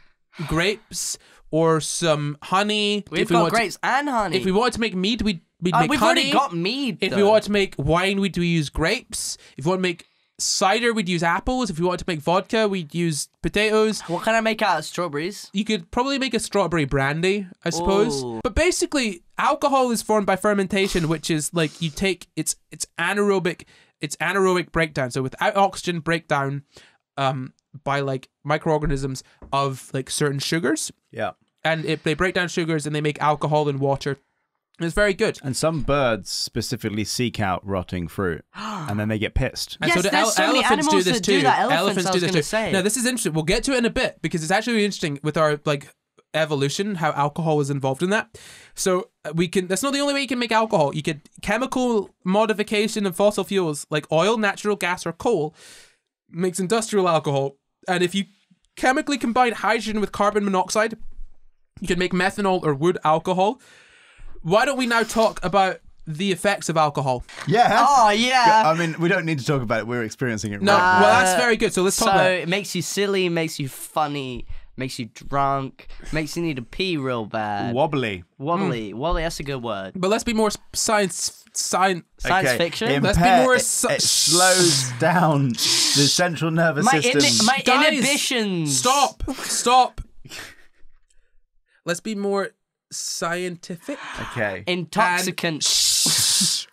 grapes or some honey. We've if we got want to- grapes and honey. if we wanted to make mead, we'd, we'd Uh, make we've honey. already got mead. If we wanted to make wine, we'd use grapes. If we want to make cider, we'd use apples. If you wanted to make vodka, we'd use potatoes. what can I make out of strawberries? You could probably make a strawberry brandy, I suppose. Ooh. But basically, alcohol is formed by fermentation, which is like you take it's it's anaerobic it's anaerobic breakdown. So without oxygen breakdown, um, by like microorganisms of like certain sugars, Yeah. and if they break down sugars and they make alcohol and water. It's very good. And some birds specifically seek out rotting fruit, and then they get pissed. And Yes, so do there's so many elephants do animals this that too. do that. Elephants, I was do this gonna too. say. Now this is interesting. We'll get to it in a bit because it's actually really interesting with our like evolution, how alcohol is involved in that. So uh, we can. That's not the only way you can make alcohol. You could chemical modification of fossil fuels like oil, natural gas, or coal makes industrial alcohol. And if you chemically combine hydrogen with carbon monoxide, you can make methanol or wood alcohol. Why don't we now talk about the effects of alcohol? Yeah. Oh yeah. I mean, we don't need to talk about it. We're experiencing it No, right well that's uh, very good. So let's talk so about. It. it makes you silly, makes you funny, makes you drunk, makes you need to pee real bad. Wobbly. Wobbly, hmm. wobbly. That's a good word. But let's be more sp- science science. Science Okay, fiction. Let's be impair- more it, su- it slows down the central nervous My system. ini- my Guys, inhibitions. Stop! Stop! Let's be more scientific, okay. Intoxicant.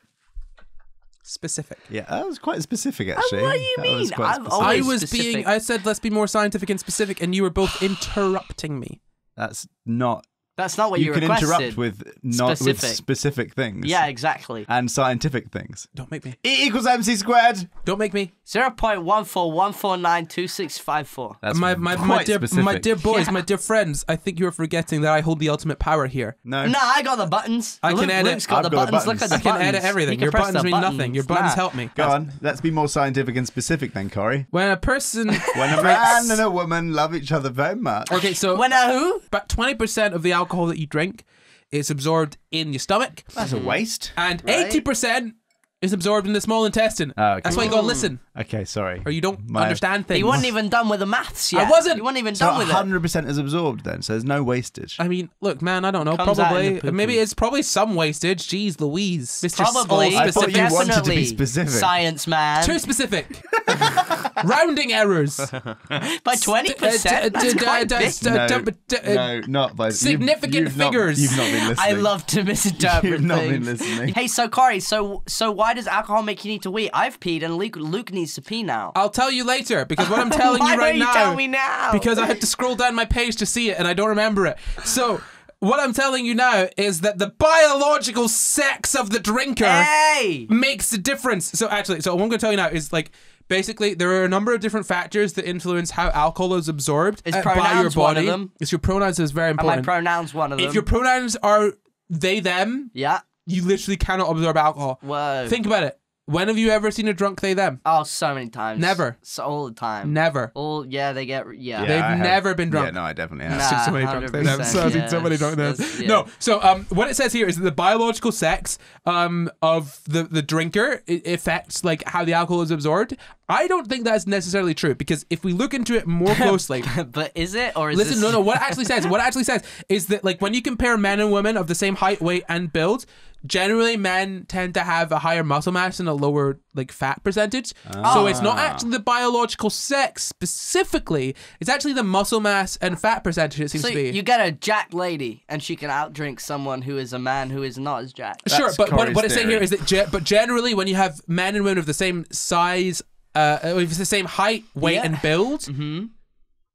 specific. yeah, that was quite specific, actually. what do you That was mean? quite I've specific. I Always was specific. being. I said let's be more scientific and specific, and you were both interrupting me. That's not. That's not what you you, can requested. interrupt with not with Specific. specific things. Yeah, exactly. And scientific things. Don't make me. E equals MC squared. Don't make me. Zero point one four one four nine two six five four. That's my my, my dear specific. my dear boys, my dear friends. I think you're forgetting that I hold the ultimate power here. No. Nah, I got the buttons. I can edit. Luke's got, I've the, got the buttons. Look at the I can edit everything. He Your can press buttons mean nothing. Your buttons Nah. help me. Go on. Let's be more scientific and specific then, Corry. When a person When a man and a woman love each other very much. okay, so When a who? about twenty percent of the alcohol that you drink is absorbed in your stomach, That's a mm. waste. and Right. eighty percent is absorbed in the small intestine. Oh, okay. That's why you gotta listen, Okay, sorry. or you don't My- understand things. He wasn't even done with the maths yet. I wasn't. He wasn't even So done with it. 100% is absorbed then, so there's no wastage. I mean, look, man, I don't know. Comes out in probably, poo-poo. maybe it's probably some wastage. Jeez, Louise, Mr. Probably. I thought specific. you wanted to be Definitely. specific. Science man. Too specific. Rounding errors. By twenty uh, percent. That's quite d- big. no, d- d- no, not by significant you've, you've not- figures. you've not been listening. I love to misinterpret You've not been things. listening. Hey, so Corry, so so why does alcohol make you need to wee? I've peed, and Luke Luke needs to pee now. I'll tell you later because what I'm telling why you right don't you now. tell me now? Because I had to scroll down my page to see it and I don't remember it. So. What I'm telling you now is that the biological sex of the drinker hey, makes a difference. So actually, so what I'm going to tell you now is like basically there are a number of different factors that influence how alcohol is absorbed Is uh, by your one body. them? It's your pronouns is very are my important. pronouns one of them? if your pronouns are they them, yeah. you literally cannot absorb alcohol. Whoa. Think about it. When have you ever seen a drunk they them? oh, so many times. Never. So all the time. Never. All yeah, they get yeah. Yeah, They've I have- never been drunk. Yeah, no, I definitely have. Nah. Seen so many drunk they them. 100%, So I've seen so many drunk they them. That's- yeah. No. So um, what it says here is that the biological sex um of the the drinker it affects like how the alcohol is absorbed. I don't think that's necessarily true because if we look into it more closely. but is it or is Listen, this... no, no. What it actually says, what it actually says is that like when you compare men and women of the same height, weight, and build, generally men tend to have a higher muscle mass and a lower like fat percentage. So it's not actually the biological sex specifically; it's actually the muscle mass and fat percentage. It seems So to be. you get a jack lady, and she can outdrink someone who is a man who is not as jacked. Sure, but what, Corry's what it's saying here theory. is that, ge- but generally, when you have men and women of the same size, uh, if it's the same height, weight, Yeah. and build, Mm-hmm.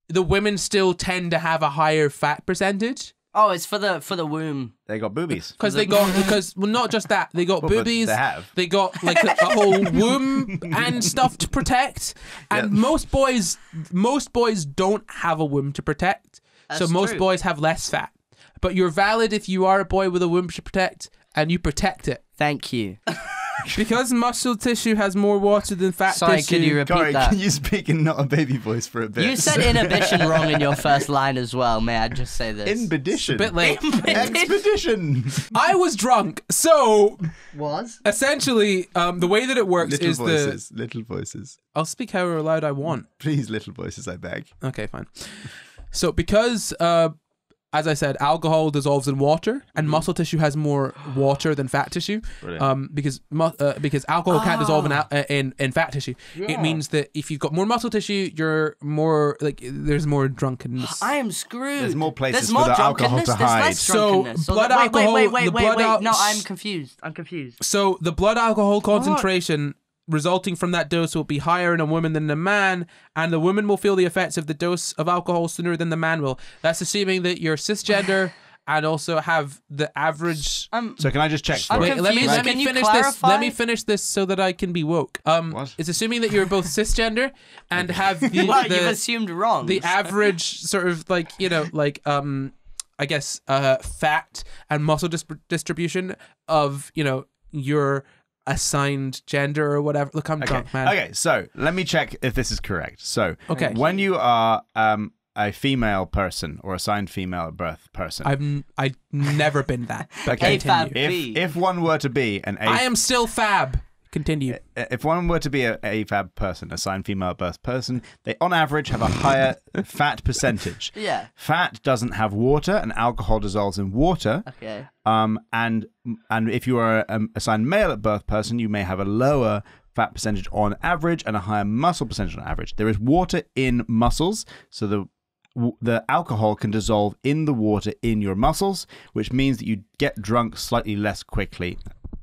the women still tend to have a higher fat percentage. Oh, it's for the for the womb. They got boobies. Because they got because well not just that they got Well, but boobies they have. they got like a, a whole womb and stuff to protect and Yeah. most boys most boys don't have a womb to protect so That's most true. boys have less fat but you're valid if you are a boy with a womb to protect and you protect it Thank you. because muscle tissue has more water than fat Sorry, tissue. can you repeat Corry, that? can you speak in not a baby voice for a bit? You said inhibition wrong in your first line as well. May I just say this? Inhibition. a bit late. Expedition. I was drunk, so was. essentially, um, the way that it works little is the voices. Little voices. I'll speak however loud I want. Please, little voices, I beg. Okay, fine. So because uh as I said, alcohol dissolves in water, and muscle tissue has more water than fat tissue. Um, because mu- uh, because alcohol can't dissolve in, al- uh, in in fat tissue. It means that if you've got more muscle tissue, you're more like there's more drunkenness. I am screwed. There's more places There's for more the alcohol drunkenness, to there's hide. less So, drunkenness. blood wait, alcohol- Wait, wait, the wait, wait, blood wait. al- No, I'm confused. I'm confused. So the blood alcohol concentration resulting from that dose will be higher in a woman than in a man, and the woman will feel the effects of the dose of alcohol sooner than the man will. That's assuming that you're cisgender and also have the average. I'm. So can I just check I'm for it? Wait, let me confused. let me Can you finish this. Let me finish this so that I can be woke. Um, What? it's assuming that you're both cisgender and have the Well, you've the, assumed wrong. the average sort of like you know like um I guess uh fat and muscle dis- distribution of you know your assigned gender or whatever. Look, I'm Okay. drunk, man. Okay, so let me check if this is correct. So, Okay. when you are um, a female person or assigned female at birth person, I've n- I've never been that. okay, AFAB. if if one were to be an A, I am still fab. Continue. if one were to be a AFAB person, assigned female birth person, they on average have a higher fat percentage. Yeah. Fat doesn't have water, and alcohol dissolves in water. Okay. Um, and and if you are um, assigned male at birth person, you may have a lower fat percentage on average and a higher muscle percentage on average. There is water in muscles, so the the alcohol can dissolve in the water in your muscles, which means that you get drunk slightly less quickly.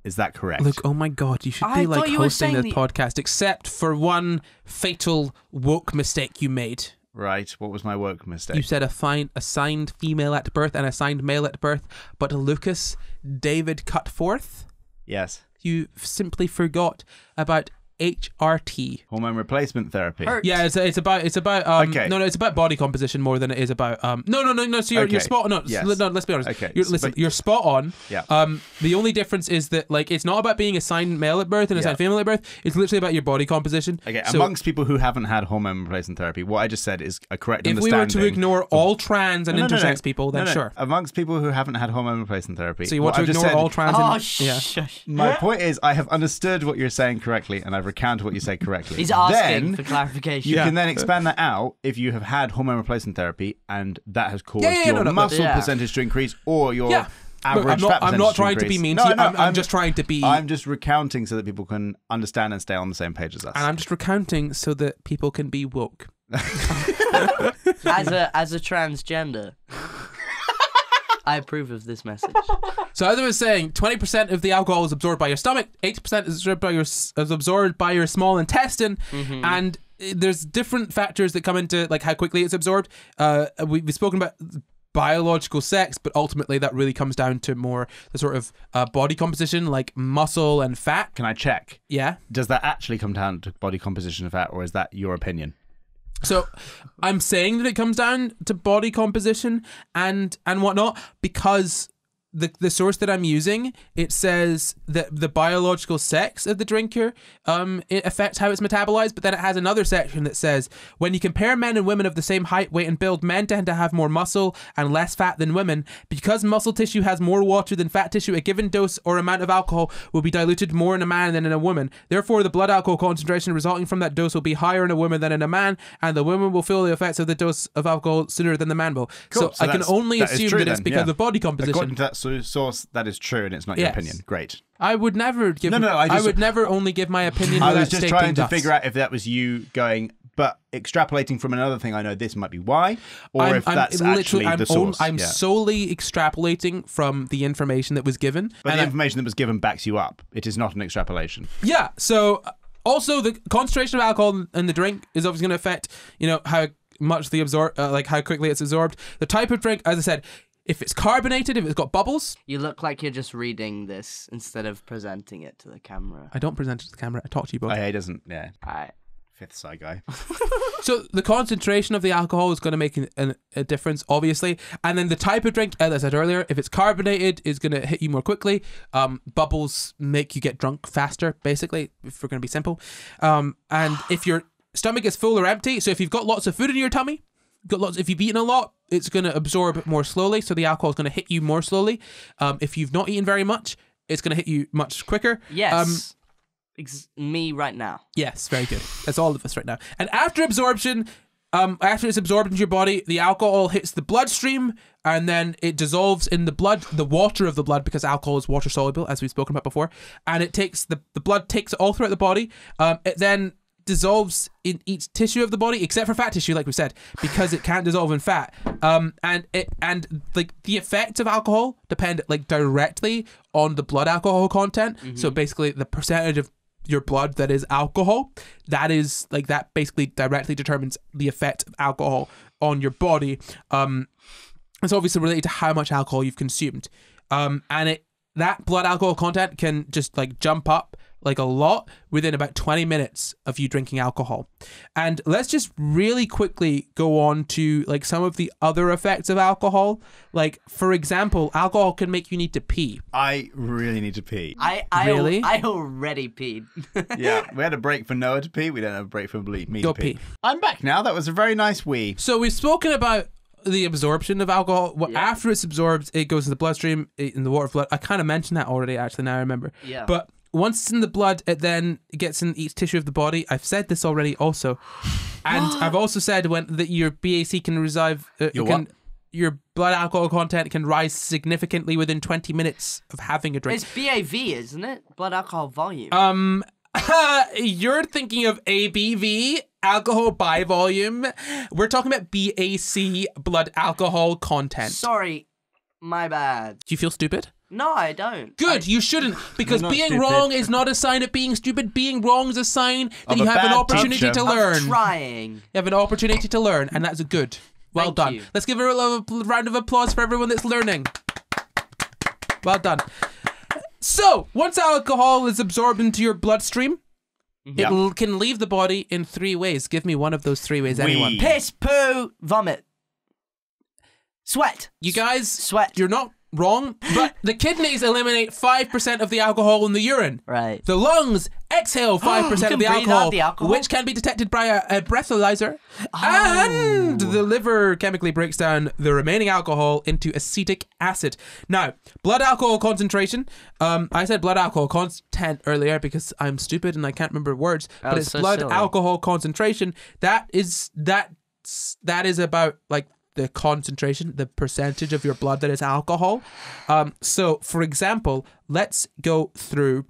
Is that correct? Look, oh my god, you should I be like thought you were hosting saying this the- podcast, except for one fatal woke mistake you made. right. What was my work mistake? You said a fine assigned female at birth and assigned male at birth, but Lucas David Cutforth, yes. you simply forgot about HRT. Hormone replacement therapy. Hurt. Yeah, it's, it's about it's about um Okay. no no it's about body composition more than it is about um no no no no so you're, you're spot on no, Yes. no let's be honest Okay, you're, listen but- you're spot on Yeah. um the only difference is that like it's not about being assigned male at birth and assigned Yeah. female at birth it's literally about your body composition Okay, so amongst people who haven't had hormone replacement therapy, what I just said is a correct if we were to ignore all trans and No, no, no, intersex no. people then No, no. sure Amongst people who haven't had hormone replacement therapy. so you want to I've ignore said- all trans Oh, and, sh- yeah shush. My point is, I have understood what you're saying correctly, and I've recounted what you said correctly. He's asking Then for clarification. you can then expand that out if you have had hormone replacement therapy, and that has caused Yeah, yeah, yeah, your no, no, but- muscle Yeah. percentage to increase, or your Yeah. average Look, I'm not, fat I'm percentage not trying to increase. be mean No, to you. no, I'm, I'm just trying to be. I'm just recounting so that people can understand and stay on the same page as us. and I'm just recounting so that people can be woke. as a as a transgender. I approve of this message. So as I was saying, twenty percent of the alcohol is absorbed by your stomach, eighty percent is absorbed by your is absorbed by your small intestine, and uh, there's different factors that come into like how quickly it's absorbed. Uh, we, we've spoken about biological sex, but ultimately that really comes down to more the sort of uh, body composition, like muscle and fat. Can I check? Yeah. Does that actually come down to body composition of fat, or is that your opinion? So I'm saying that it comes down to body composition and and whatnot because the the source that I'm using it says that the biological sex of the drinker um it affects how it's metabolized, but then it has another section that says when you compare men and women of the same height, weight, and build, men tend to have more muscle and less fat than women because muscle tissue has more water than fat tissue. A given dose or amount of alcohol will be diluted more in a man than in a woman. Therefore, the blood alcohol concentration resulting from that dose will be higher in a woman than in a man, and the woman will feel the effects of the dose of alcohol sooner than the man will. Cool. So, So I can only that assume true that it's because yeah. of body composition. According to that so- source, that is true, and it's not your Yes. opinion. Great. I would never give. No, no, I just- would never only give my opinion. I without was just trying to figure out if that was you going, but extrapolating from another thing. I know this might be why, or I'm, if I'm that's literally- actually I'm the on- source. I'm yeah. solely extrapolating from the information that was given. but and the I- information that was given backs you up. It is not an extrapolation. Yeah. So uh, also the concentration of alcohol in the drink is obviously going to affect you know how much the absorb uh, like how quickly it's absorbed. The type of drink, as I said, if it's carbonated, if it's got bubbles, You look like you're just reading this instead of presenting it to the camera. I don't present it to the camera. I talk to you both. Oh, yeah, he doesn't. Yeah. Alright. Fifth Sci Guy. So the concentration of the alcohol is going to make an, an, a difference, obviously, and then the type of drink, as I said earlier, if it's carbonated, is going to hit you more quickly. Um, bubbles make you get drunk faster, basically. If we're going to be simple, um, and if your stomach is full or empty, so if you've got lots of food in your tummy, got lots. If you've eaten a lot, it's going to absorb more slowly, so the alcohol is going to hit you more slowly. Um, if you've not eaten very much, it's going to hit you much quicker. Yes. Um, Ex- me right now. Yes, very good. That's all of us right now. And after absorption, um, after it's absorbed into your body, the alcohol hits the bloodstream and then it dissolves in the blood, the water of the blood, because alcohol is water soluble, as we've spoken about before. And it takes the, the blood takes it all throughout the body. Um, it then dissolves in each tissue of the body except for fat tissue like we said because it can't dissolve in fat. Um and it and like the effects of alcohol depend like directly on the blood alcohol content. So basically the percentage of your blood that is alcohol that is like that basically directly determines the effect of alcohol on your body. Um it's obviously related to how much alcohol you've consumed. Um and it that blood alcohol content can just like jump up like a lot within about 20 minutes of you drinking alcohol and let's just really quickly go on to like some of the other effects of alcohol like for example alcohol can make you need to pee I really need to pee. I I, Really? I already peed. yeah, we had a break for Noah to pee. We don't have a break for me Go to pee. pee. I'm back now. That was a very nice wee. So we've spoken about the absorption of alcohol. What Yeah. after it's absorbed, it goes in the bloodstream, in the water blood. I kind of mentioned that already. Actually, now I remember. Yeah. But once it's in the blood, it then gets in each tissue of the body. I've said this already, also, and I've also said when that your BAC can reside. Uh, Your can, what? Your blood alcohol content can rise significantly within 20 minutes of having a drink. it's BAV, isn't it? Blood alcohol volume. Um, you're thinking of ABV, alcohol by volume. We're talking about BAC, blood alcohol content. Sorry, my bad. Do you feel stupid? No, I don't. Good, you shouldn't, because You're being stupid. wrong is not a sign of being stupid. Being wrong is a sign that Of you have an opportunity teacher. to I'm learn. trying. You have an opportunity to learn, and that's a good. Well Thank done. you. Let's give a round of applause for everyone that's learning. Well done. So, once alcohol is absorbed into your bloodstream, Yeah. it l- can leave the body in three ways. Give me one of those three ways, anyone. Piss, poo, vomit. Sweat. You guys, Sweat. you're not wrong, but the kidneys eliminate 5% of the alcohol in the urine. Right. The lungs exhale 5% of the alcohol, the alcohol? which can be detected by a, a breathalyzer. Oh. And the liver chemically breaks down the remaining alcohol into acetic acid. Now, blood alcohol concentration. Um, I said blood alcohol content earlier because I'm stupid and I can't remember words, but Oh, it's so blood silly. alcohol concentration. That is that that is about like the concentration, the percentage of your blood that is alcohol. Um, so, for example, let's go through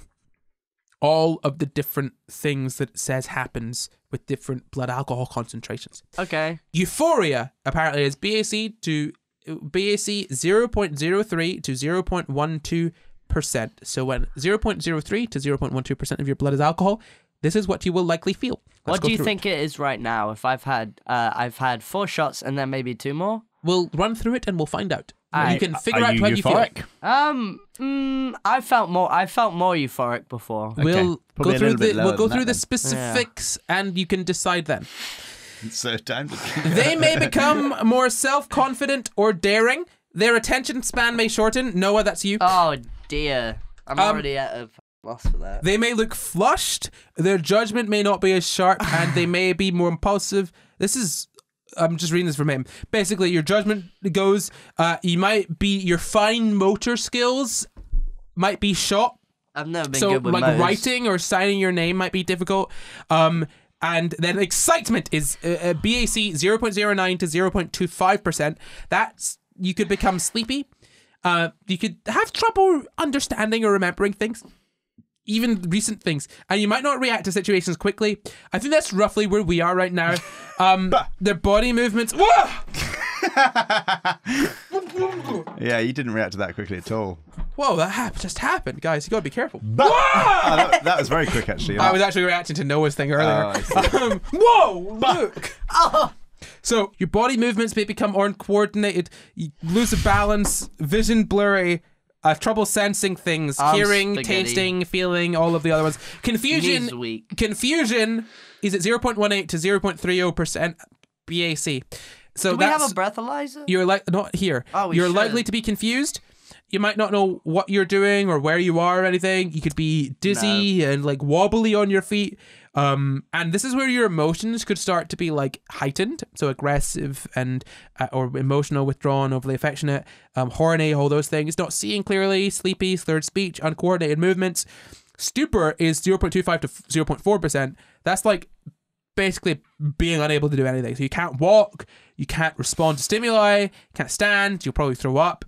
all of the different things that it says happens with different blood alcohol concentrations. Okay. Euphoria apparently is BAC to BAC 0.03 to 0.12 percent. So when 0.03 to 0.12 percent of your blood is alcohol, this is what you will likely feel. Let's what do you through it. think it is right now? If I've had, uh, I've had four shots and then maybe two more. We'll run through it and we'll find out. you can figure out you how you feel. euphoric? Um, mm, I felt more. I felt more euphoric before. We'll Probably go a through little bit the we'll go through that the then. specifics and you can decide then. So time to. They may become more self-confident or daring. Their attention span may shorten. Noah, that's you. Oh dear, I'm Um, already at a loss for that. They may look flushed. Their judgment may not be as sharp, and they may be more impulsive. This is. I'm just reading this from him. Basically, your judgment goes. Uh, you might be your fine motor skills might be shot. I've never been so good with like writing or signing your name might be difficult. Um, and then excitement is uh, uh, BAC 0.09 to 0.25 percent. That's you could become sleepy. Uh, you could have trouble understanding or remembering things, even recent things, and you might not react to situations quickly. I think that's roughly where we are right now. Um, their body movements. Yeah, you didn't react to that quickly at all. Whoa! That hap- just happened, guys. You gotta be careful. Oh, that, that was very quick, actually. I was actually reacting to Noah's thing earlier. Oh, um, whoa! Look. So your body movements may become uncoordinated. You lose a balance, vision blurry, uh, trouble sensing things, Arms hearing, spaghetti. tasting, feeling, all of the other ones. Confusion. Weak. Confusion is at 0.18 to 0.30% BAC. So Do we have a breathalyzer? you're like not here. Oh, we you're should. likely to be confused. You might not know what you're doing or where you are or anything. You could be dizzy and like wobbly on your feet. Um, and this is where your emotions could start to be like heightened, so aggressive and uh, or emotional, withdrawn, overly affectionate, um, horny, all those things. Not seeing clearly, sleepy, slurred speech, uncoordinated movements. Stupor is 0.25 to 0.4 percent. That's like basically being unable to do anything. So you can't walk, you can't respond to stimuli, can't stand, you'll probably throw up.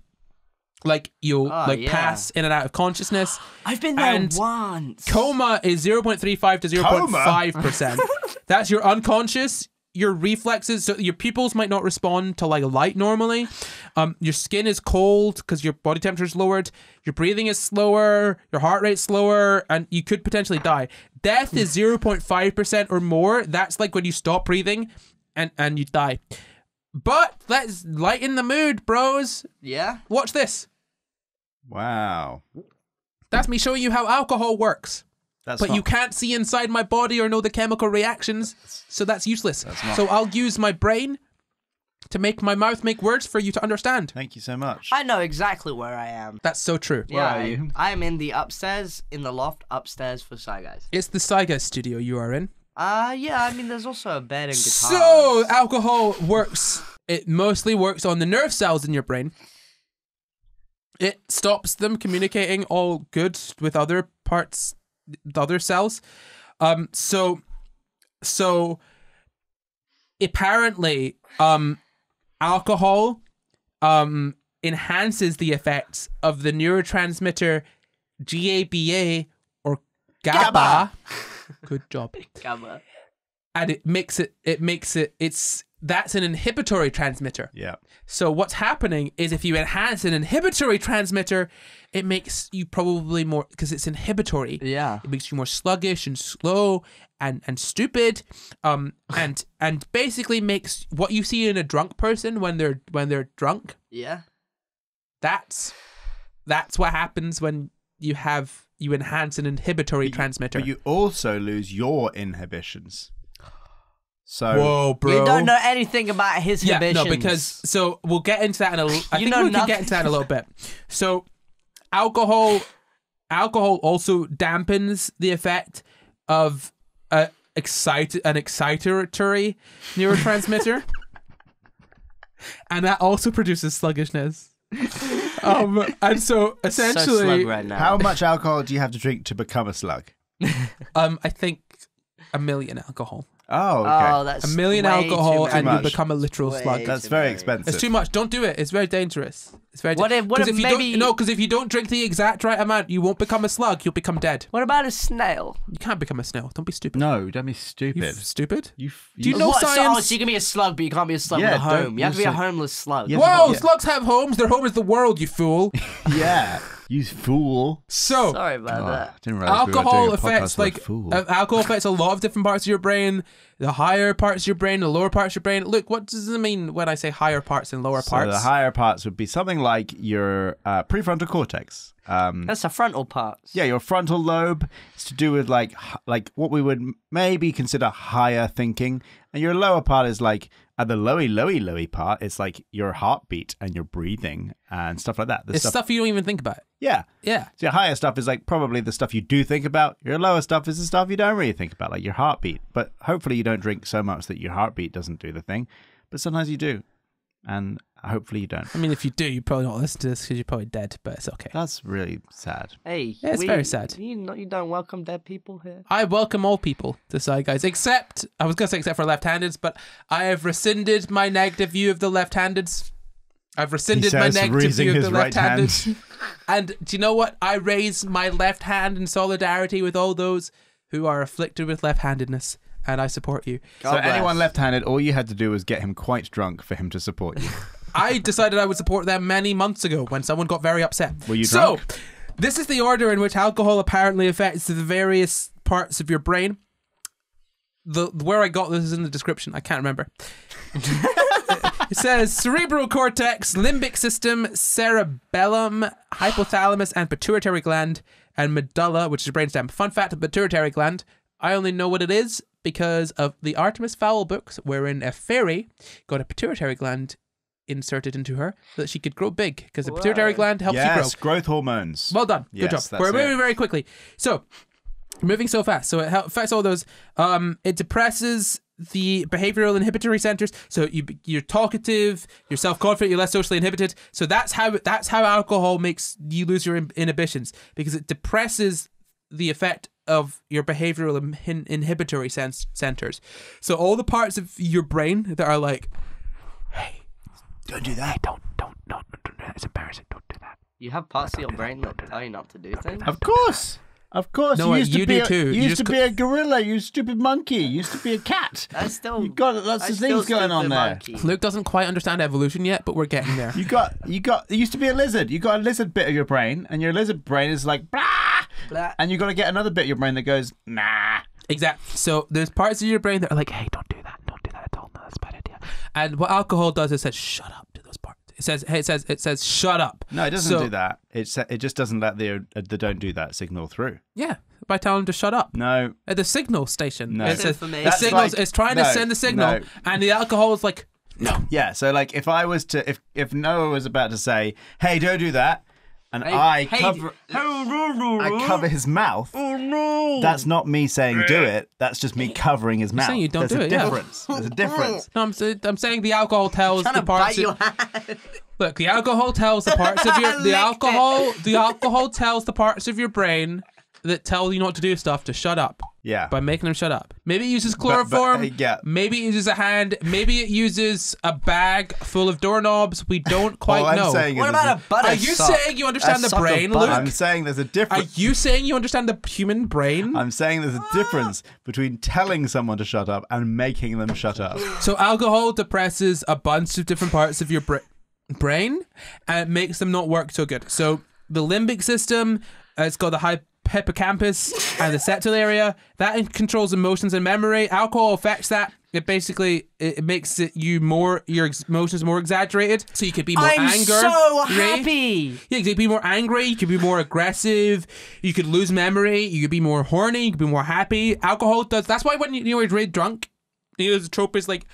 Like you'll Oh, like yeah. pass in and out of consciousness. I've been there And once. Coma is 0.35 to 0.5%. That's your unconscious. Your reflexes, so your pupils might not respond to like light normally. Um, your skin is cold because your body temperature is lowered. Your breathing is slower. Your heart rate's slower, and you could potentially die. Death is 0.5 percent or more. That's like when you stop breathing, and and you die. But let's lighten the mood, bros. yeah. Watch this. Wow. That's me showing you how alcohol works. That's but not- you can't see inside my body or know the chemical reactions, so that's useless. That's not- So I'll use my brain to make my mouth make words for you to understand. Thank you so much. I know exactly where I am. That's so true. Yeah, are I- you? I am in the upstairs, in the loft upstairs for Sci Guys. It's the Sci Guys studio you are in. Uh, yeah, I mean, there's also a bed and guitars. So alcohol works. It mostly works on the nerve cells in your brain. It stops them communicating all good with other parts, the other cells. Um. So, so apparently, um, alcohol, um, enhances the effects of the neurotransmitter GABA or GABA. GABA. Good job Gamma. and it makes it it makes it it's that's an inhibitory transmitter. yeah. So what's happening is if you enhance an inhibitory transmitter, it makes you probably more because it's inhibitory. Yeah. It makes you more sluggish and slow and and stupid, um, and and basically makes what you see in a drunk person when they're when they're drunk. Yeah. That's that's what happens when you have you enhance an inhibitory transmitter. But you also lose your inhibitions. So Whoa, bro! You don't know anything about his Yeah, inhibitions. no, because so we'll get into that in a. l- I You think know we can nothing. get into that in a little bit. So, alcohol, alcohol also dampens the effect of a excite an excitatory neurotransmitter, and that also produces sluggishness. Um, and so so slug essentially, right now. how much alcohol do you have to drink to become a slug? um, I think a million alcohol, Oh, okay. Oh, that's a million way alcohol, too and much. you much. become a literal Way slug. That's very many. expensive. It's too much. Don't do it. It's very dangerous. It's very. What if- what 'cause if you maybe- don't no? Because if you don't drink the exact right amount, you won't become a slug. You'll become dead. What about a snail? You can't become a snail. Don't be stupid. No, don't be You stupid. f- stupid. You, f- Do you know what? So, oh, science? so you can be a slug, but you can't be a slug Yeah, with a don't- home. You have to be a also- homeless slug. Yeah. Whoa! Yeah. Slugs have homes. Their home is the world. You fool. yeah, you fool. So Sorry about Oh, that. didn't realize alcohol doing a podcast affects like fool. uh, alcohol affects a lot of different parts of your brain. The higher parts of your brain, the lower parts of your brain. Look, what does it mean when I say higher parts and lower so parts? the higher parts would be something like your uh, prefrontal cortex. Um, That's the frontal parts. yeah, your frontal lobe. is to do with like like what we would maybe consider higher thinking, and your lower part is like at the lowy, lowy, lowy part. It's like your heartbeat and your breathing and stuff like that. The it's stuff, stuff you don't even think about. yeah. Yeah. So your higher stuff is like probably the stuff you do think about. Your lower stuff is the stuff you don't really think about, like your heartbeat. But hopefully you don't drink so much that your heartbeat doesn't do the thing. But sometimes you do, and hopefully you don't. I mean, if you do, you probably not listen to this because you're probably dead. But it's okay. That's really sad. Hey, Yeah, it's we- very sad. You, know, you don't welcome dead people here. I welcome all people to Sci Guys, except I was gonna say except for left-handeds, but I have rescinded my negative view of the left-handeds. I've rescinded my says, negative raising view of his the right left-handeds. hand. and do you know what? I raise my left hand in solidarity with all those who are afflicted with left-handedness, and I support you. God so bless. anyone left-handed, all you had to do was get him quite drunk for him to support you. I decided I would support them many months ago when someone got very upset. Were you so, drunk? this is the order in which alcohol apparently affects the various parts of your brain. The where I got this is in the description. I can't remember. it says cerebral cortex, limbic system, cerebellum, hypothalamus, and pituitary gland, and medulla, which is brainstem. Fun fact: the pituitary gland. I only know what it is because of the Artemis Fowl books, wherein a fairy got a pituitary gland inserted into her so that she could grow big because the pituitary gland helps you grow. yes, growth hormones. Well done. Good job. We're moving it. very quickly. So, moving so fast. So it affects all those. Um, it depresses the behavioral inhibitory centers. So you you're talkative, you're self confident, you're less socially inhibited. So that's how that's how alcohol makes you lose your inhibitions because it depresses the effect of your behavioral in- inhibitory sense centers. So all the parts of your brain that are like, hey, Don't do that. don't don't don't, don't it's embarrassing. Don't do that. You have parts of your brain that tell you not to do things. Of course. Of course. No, you wait, used to you be do a, too. You You used to be a gorilla, you stupid monkey. You used to be a cat. I still. You got lots I of still things going on stupid there. monkey. Luke doesn't quite understand evolution yet, but we're getting there. You got, you got. There used to be a lizard. You got a lizard bit of your brain, and your lizard brain is like blah, Blah. and you got to get another bit of your brain that goes nah. Exactly. So there's parts of your brain that are like, hey, don't do that. Don't do that at all. No, that's a bad idea. And what alcohol does is it says, shut up to those parts. It says, hey, it says, it says, shut up. No, it doesn't So- do that. It sa- it just doesn't let the uh, the don't do that signal through. Yeah, by telling them to shut up. No, At the signal station. No. It says, Information. it That's signals, like- it's trying to send the signal, no. and the alcohol is like, no. yeah. So like, if I was to, if if Noah was about to say, "Hey, don't do that," and I hey, cover, I cover his mouth. Oh no! That's not me saying do it. That's just me covering his mouth. saying you don't There's do a it, yeah. difference. There's a difference. No, I'm, sa- I'm saying the alcohol tells the parts. bite of- your hand. Look, the alcohol tells the parts of your the Licked it. alcohol the alcohol tells the parts of your brain that tell you not to do stuff to shut up Yeah. by making them shut up. Maybe it uses but, chloroform. uh, yeah. Maybe it uses a hand. Maybe it uses a bag full of doorknobs. We don't quite All I'm know. saying is What about a butter Are you sock? saying you understand A the brain, butter. Luke? I'm saying there's a difference. Are you saying you understand the human brain? I'm saying there's a difference between telling someone to shut up and making them shut up. So alcohol depresses a bunch of different parts of your bra- brain and it makes them not work so good. So the limbic system, uh, it's got the high hippocampus and the septal area that controls emotions and memory. Alcohol affects that. It basically it makes it you more your emotions more exaggerated, so you could be more I'm anger. so happy. Yeah, you could be more angry. You could be more aggressive. You could lose memory. You could be more horny. You could be more happy. Alcohol does. That's why when you, you know you're really drunk, you know the trope is like,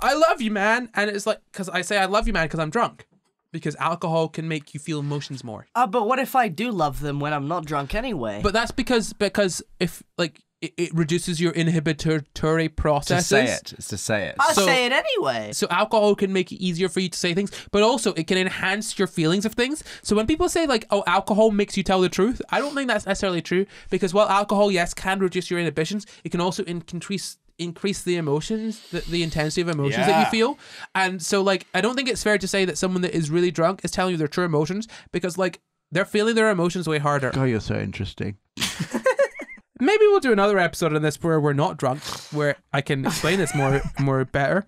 "I love you, man," and it's like because I say I love you, man, because I'm drunk. Because alcohol can make you feel emotions more. Uh, but what if I do love them when I'm not drunk anyway? But that's because because if like it, it reduces your inhibitory To processes. say it. It's to say it. I so- say it anyway. So alcohol can make it easier for you to say things, but also it can enhance your feelings of things. So when people say like, "Oh, alcohol makes you tell the truth," I don't think that's necessarily true because while alcohol, yes, can reduce your inhibitions, it can also increase increase the emotions, the, the intensity of emotions that you feel. And so like, I don't think it's fair to say that someone that is really drunk is telling you their true emotions because like they're feeling their emotions way harder. God, you're so interesting. Maybe we'll do another episode on this where we're not drunk, where I can explain this more more better.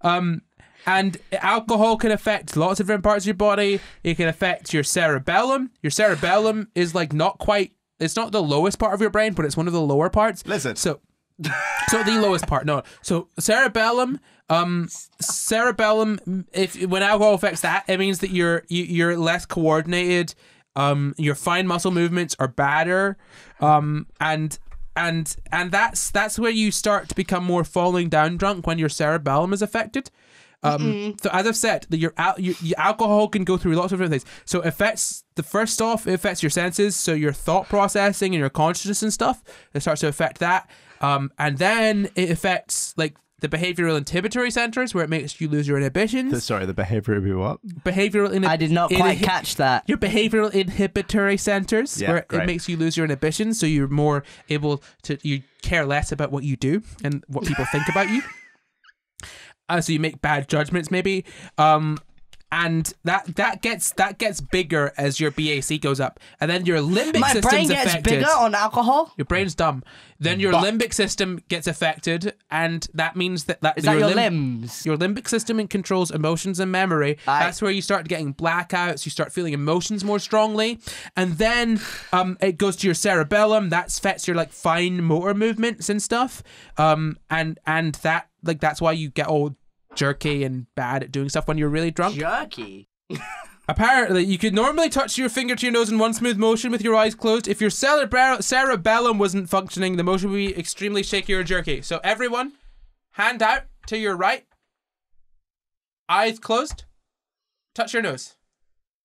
Um, and alcohol can affect lots of different parts of your body. It can affect your cerebellum. Your cerebellum is like not quite. It's not the lowest part of your brain, but it's one of the lower parts. Listen. So, so the lowest part. No. So cerebellum. Um, cerebellum. If when alcohol affects that, it means that you're you, you're less coordinated. Um, your fine muscle movements are badder. Um, and and and that's that's where you start to become more falling down drunk when your cerebellum is affected. Um, so as I've said, the, your, al- your, your alcohol can go through lots of different things. So it affects the first off, it affects your senses, so your thought processing and your consciousness and stuff. It starts to affect that, um, and then it affects like the behavioral inhibitory centers where it makes you lose your inhibitions. Sorry, the behavior would be what? behavioral inhi- I did not quite inhi- catch that. your behavioral inhibitory centers Yeah, where it makes you lose your inhibitions so you're more able to you care less about what you do and what people think about you uh, so you make bad judgments maybe um and that that gets that gets bigger as your BAC goes up and then your limbic system. My system's brain gets affected bigger on alcohol. your brain's dumb then your limbic system gets affected and that means that, that Is that your lim- limbs? your limbic system controls emotions and memory. Aye. That's where you start getting blackouts. You start feeling emotions more strongly, and then um, it goes to your cerebellum. That affects your like fine motor movements and stuff. Um, and and that like that's why you get all jerky and bad at doing stuff when you're really drunk. Jerky. Apparently, you could normally touch your finger to your nose in one smooth motion with your eyes closed. If your cerebellum wasn't functioning, the motion would be extremely shaky or jerky. So, everyone, hand out to your right, eyes closed, touch your nose.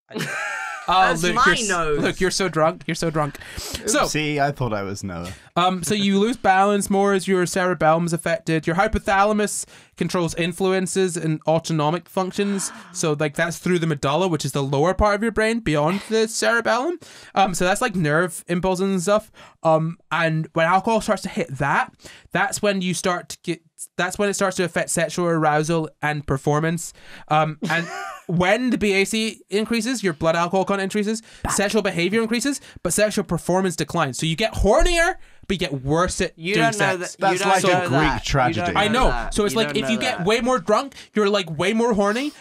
Oh, That's Luke, my you're, nose. Look, you're so drunk. You're so drunk. So, See, I thought I was Noah. um, so you lose balance more as your cerebellum is affected. Your hypothalamus controls influences and autonomic functions. So like that's through the medulla, which is the lower part of your brain beyond the cerebellum. Um, so that's like nerve impulses and stuff. Um, and when alcohol starts to hit that, that's when you start to get. That's when it starts to affect sexual arousal and performance. Um, and when the BAC increases, your blood alcohol content increases, sexual behavior increases, but sexual performance declines. So you get hornier, but you get worse at You doing don't know sex. that. That's you don't like a Greek that. Tragedy. don't I know. that. So it's You like if you know get that. way more drunk, you're like way more horny,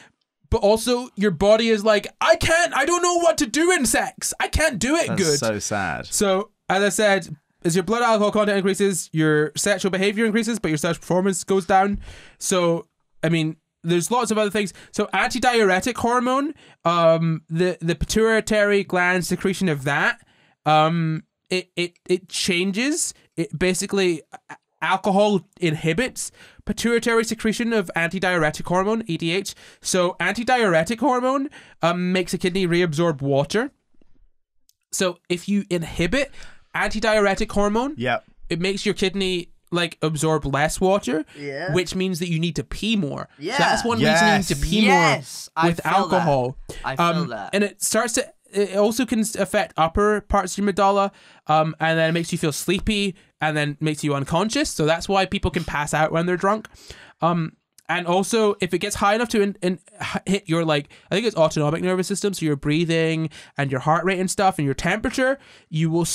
but also your body is like, I can't, I don't know what to do in sex. I can't do it That's good. so sad. So, as I said, as your blood alcohol content increases, your sexual behavior increases, but your sexual performance goes down. So, I mean, there's lots of other things. So, antidiuretic hormone, um, the the pituitary gland secretion of that, um, it it it changes. It basically alcohol inhibits pituitary secretion of antidiuretic hormone ADH. So, antidiuretic hormone um makes a kidney reabsorb water. So if you inhibit antidiuretic hormone, Yep. it makes your kidney like absorb less water, Yeah. which means that you need to pee more. Yeah. So that's one Yes. reason you need to pee Yes, more I with feel alcohol. that. I feel um, that. And it starts to it also can affect upper parts of your medulla, um, and then it makes you feel sleepy, and then makes you unconscious. So that's why people can pass out when they're drunk. Um, and also, if it gets high enough to in, in, hit your like, I think it's autonomic nervous system, so your breathing and your heart rate and stuff, and your temperature, you will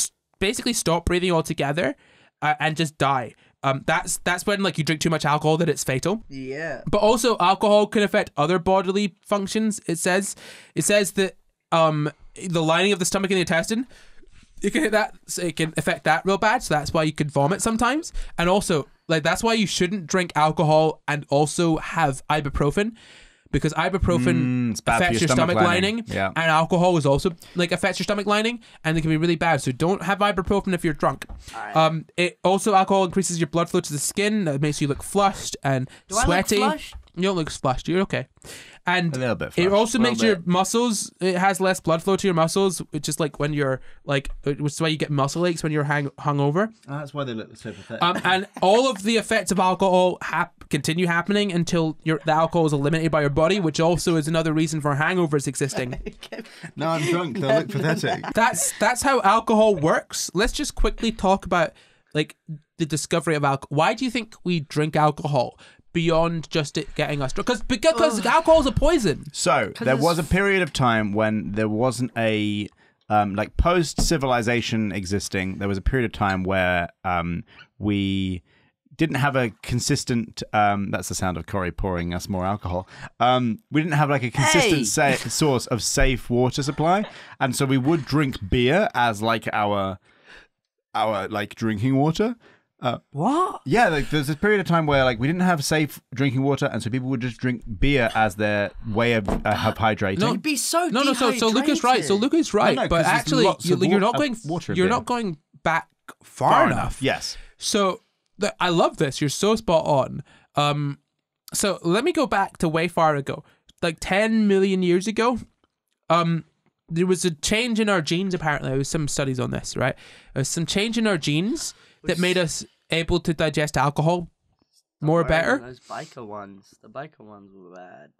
basically stop breathing altogether uh, and just die. Um, that's that's when like you drink too much alcohol that it's fatal. Yeah. But also, alcohol can affect other bodily functions. It says it says that um the lining of the stomach and the intestine. It can hit that. So it can affect that real bad. So that's why you could vomit sometimes. And also, like that's why you shouldn't drink alcohol and also have ibuprofen, because ibuprofen Mm, it's bad for affects your your stomach stomach, lining. lining, Yeah. and alcohol is also like affects your stomach lining, and it can be really bad. So don't have ibuprofen if you're drunk. Um, it also alcohol increases your blood flow to the skin. That makes you look flushed and Do I look sweaty. flushed? You don't look flushed. You're okay. And A little bit it also makes your muscles. It has less blood flow to your muscles, which is like when you're like, which is why you get muscle aches when you're hang hungover. that's why they look so pathetic. Um, and all of the effects of alcohol hap- continue happening until your the alcohol is eliminated by your body, which also is another reason for hangovers existing. no, I'm drunk. They look pathetic. that's that's how alcohol works. Let's just quickly talk about like the discovery of alcohol. Why do you think we drink alcohol beyond just it getting us drunk? Because because alcohol is a poison. So there was a period of time when there wasn't a um, like post civilization existing. There was a period of time where um, we didn't have a consistent. Um, that's the sound of Corry pouring us more alcohol. Um, we didn't have like a consistent sa- source of safe water supply, and so we would drink beer as like our our like drinking water. What? Yeah, like there's this period of time where like we didn't have safe drinking water, and so people would just drink beer as their way of, uh, of hydrating. No, You'd be so No, no. So so Luke is right. So dehydrated. Luke is right. but actually, you, of you're not uh, going. water you're beer. not going back far, Far enough. Yes. So the, I love this. You're so spot on. Um, so let me go back to way far ago, like 10 million years ago. Um, there was a change in our genes. Apparently, there was some studies on this. Right, there was some change in our genes that made us able to digest alcohol more better. Those biker ones. The biker ones were bad.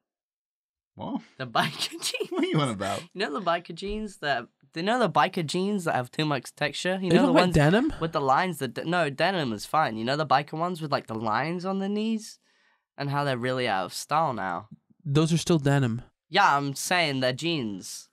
What? The biker jeans. What are you on about? You know the biker jeans that do you know the biker jeans that have too much texture? You Are you know the talking about ones denim? with the lines that no denim is fine. You know the biker ones with like the lines on the knees, and how they're really out of style now. Those are still denim. Yeah, I'm saying they're jeans.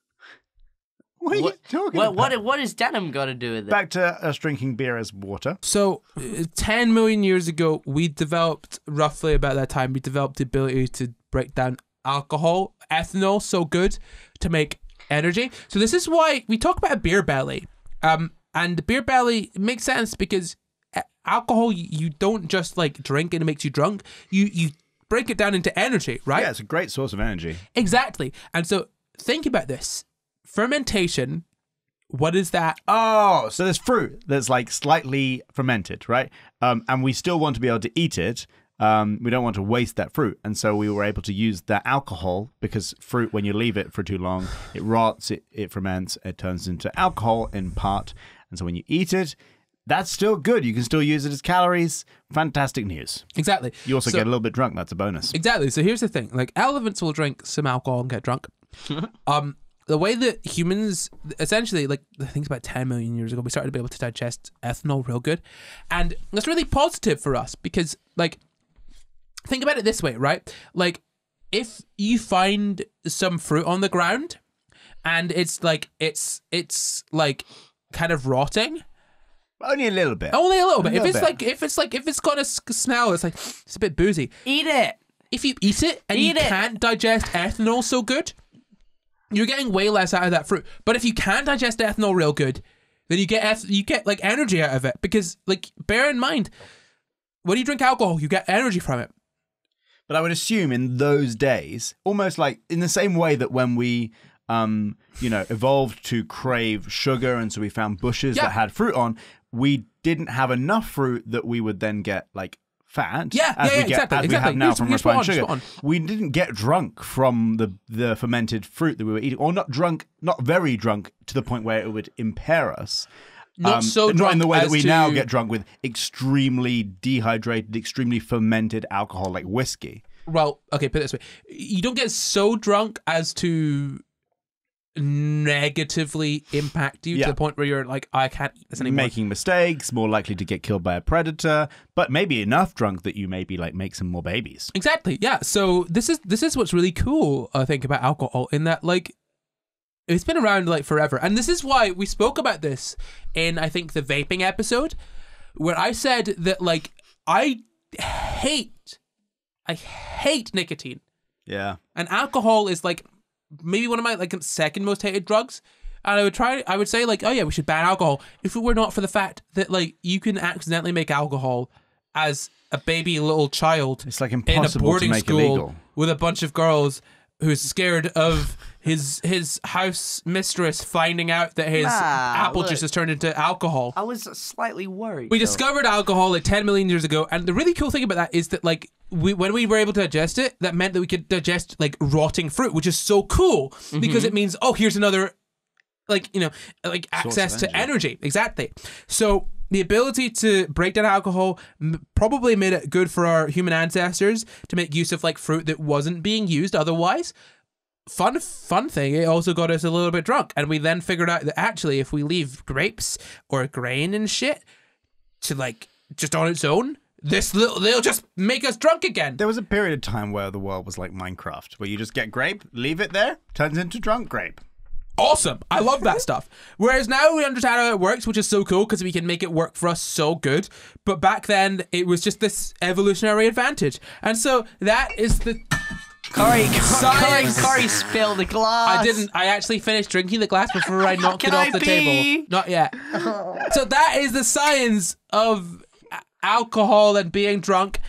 What are you talking What about? what what is denim got to do with it? Back to us drinking beer as water. So, uh, 10 million years ago, we developed, roughly about that time, we developed the ability to break down alcohol, ethanol, so good to make energy. So, this is why we talk about a beer belly. Um, and the beer belly makes sense because alcohol, you don't just like drink and it makes you drunk. You, you break it down into energy, right? Yeah, it's a great source of energy. Exactly. And so think about this. Fermentation. What is that? Oh, so there's fruit that's like slightly fermented, right? Um, and we still want to be able to eat it. Um, we don't want to waste that fruit, and so we were able to use that alcohol because fruit, when you leave it for too long, it rots, it, it ferments, it turns into alcohol in part, and so when you eat it, that's still good. You can still use it as calories. Fantastic news. Exactly. You also So- get a little bit drunk. That's a bonus. Exactly. So here's the thing: like elephants will drink some alcohol and get drunk. um, the way that humans, essentially, like I think it's about ten million years ago, we started to be able to digest ethanol real good, and that's really positive for us because, like, think about it this way, right? Like, if you find some fruit on the ground, and it's like it's it's like kind of rotting, Only a little bit. only a little bit. A if little it's bit. like if it's like if it's got a s- smell, it's like it's a bit boozy Eat it. if you eat it and Eat you it. can't digest ethanol so good, you're getting way less out of that fruit. But if you can digest ethanol real good, then you get eth- you get like energy out of it because like bear in mind when you drink alcohol, you get energy from it. But I would assume in those days, almost like in the same way that when we, um, you know, evolved to crave sugar, and so we found bushes Yeah. that had fruit on, we didn't have enough fruit that we would then get like fat. Yeah, as yeah, we get, exactly, as we exactly. have now You're- from refined sugar. We didn't get drunk from the the fermented fruit that we were eating, or not drunk, not very drunk to the point where it would impair us. Not Um, so not in the way that we now to- get drunk with extremely dehydrated, extremely fermented alcohol like whiskey. Well, okay, put it this way: you don't get so drunk as to negatively impact you Yeah. to the point where you're like, I can't eat this anymore. making mistakes, more likely to get killed by a predator, but maybe enough drunk that you maybe like make some more babies. Exactly. Yeah. So this is this is what's really cool. I think about alcohol in that like it's been around like forever, and this is why we spoke about this in I think the vaping episode, where I said that like I hate, I hate nicotine, Yeah. and alcohol is like maybe one of my like second most hated drugs. And I would try. I would say like, oh yeah, we should ban alcohol if it were not for the fact that like you can accidentally make alcohol as a baby little child It's like in a impossible to boarding make school illegal. with a bunch of girls who's scared of his his house mistress finding out that his Nah, apple look. juice has turned into alcohol. I was slightly worried. We though. discovered alcohol like 10 million years ago, and the really cool thing about that is that like we when we were able to digest it, that meant that we could digest like rotting fruit, which is so cool because it means oh here's another like you know like access to energy. Exactly. So the ability to break down alcohol m- probably made it good for our human ancestors to make use of like fruit that wasn't being used otherwise. Fun fun thing it also got us a little bit drunk and we then figured out that actually if we leave grapes or grain and shit to like just on its own this little they'll just make us drunk again There was a period of time where the world was like Minecraft, where you just get grape, leave it there, turns into drunk grape. awesome i love that stuff whereas now we understand how it works which is so cool because we can make it work for us so good but back then it was just this evolutionary advantage and so that is the Corry, Corry, Science. Corry spilled the glass. I didn't. I actually finished drinking the glass before I knocked Can it off I the pee? table. Not yet. so that is the science of a- alcohol and being drunk.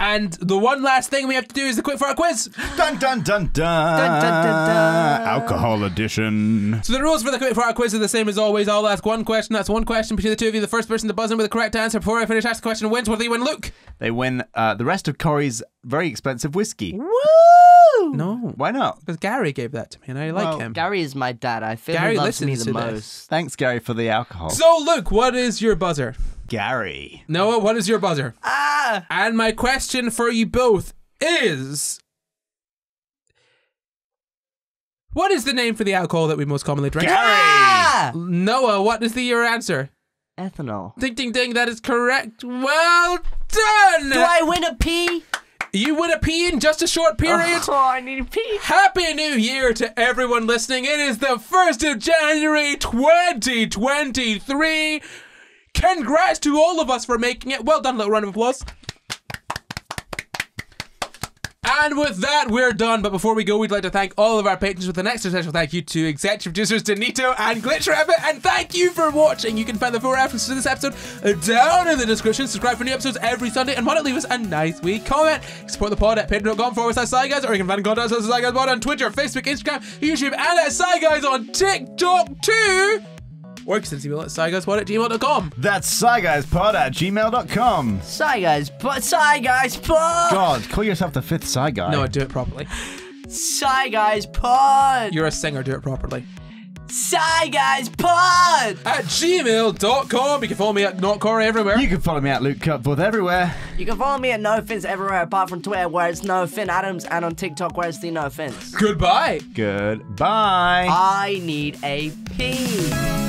And the one last thing we have to do is the quick fire quiz. Dun dun dun dun. dun, dun, dun. Alcohol edition. So the rules for the quick fire quiz are the same as always. I'll ask one question. That's one question between the two of you. The first person to buzz in with the correct answer before I finish asking the question wins. What do you win, Luke? They win uh, the rest of Corry's very expensive whiskey. Woo! No, Why not? because Gary gave that to me, and I like Well, him. Gary is my dad. I feel Gary he loves me listens the to this. most. Thanks, Gary, for the alcohol. so, Luke, what is your buzzer? Gary. Noah, what is your buzzer? Ah! And my question for you both is What is the name for the alcohol that we most commonly drink? Gary! Ah! Noah, what is the your answer? Ethanol. Ding ding ding, that is correct. Well done! Do I win a pee? you win a pee in just a short period. Oh, I need a pee. Happy New Year to everyone listening. It is the 1st of January 2023. Congrats to all of us for making it. Well done, little round of applause. And with that, we're done. But before we go, we'd like to thank all of our patrons with an extra special thank you to executive producers Danito and Glitch Rabbit. And thank you for watching. You can find the full references to this episode down in the description. Subscribe for new episodes every Sunday. And why not leave us a nice wee comment? Support the pod at patreon.com forward slash Sci Guys, or you can find contact us at Sci Guys on Twitter, Facebook, Instagram, YouTube, and at Sci Guys on TikTok too. Or you can send us an email at sciguyspod at gmail.com. That's SciGuysPod at gmail.com. Sorry guys, but sorry guys, pod. God, call yourself the fifth Sci Guy. No, do it properly. Sorry guys, pod. You're a singer, do it properly. Sorry guys, pod. At gmail.com. You can follow me at Not Corry everywhere. You can follow me at Luke Cutforth everywhere. You can follow me at Noah Finnce everywhere apart from Twitter where it's No Fin Adams and on TikTok where it's the Noah Finnce. Goodbye. Goodbye. I need a pee.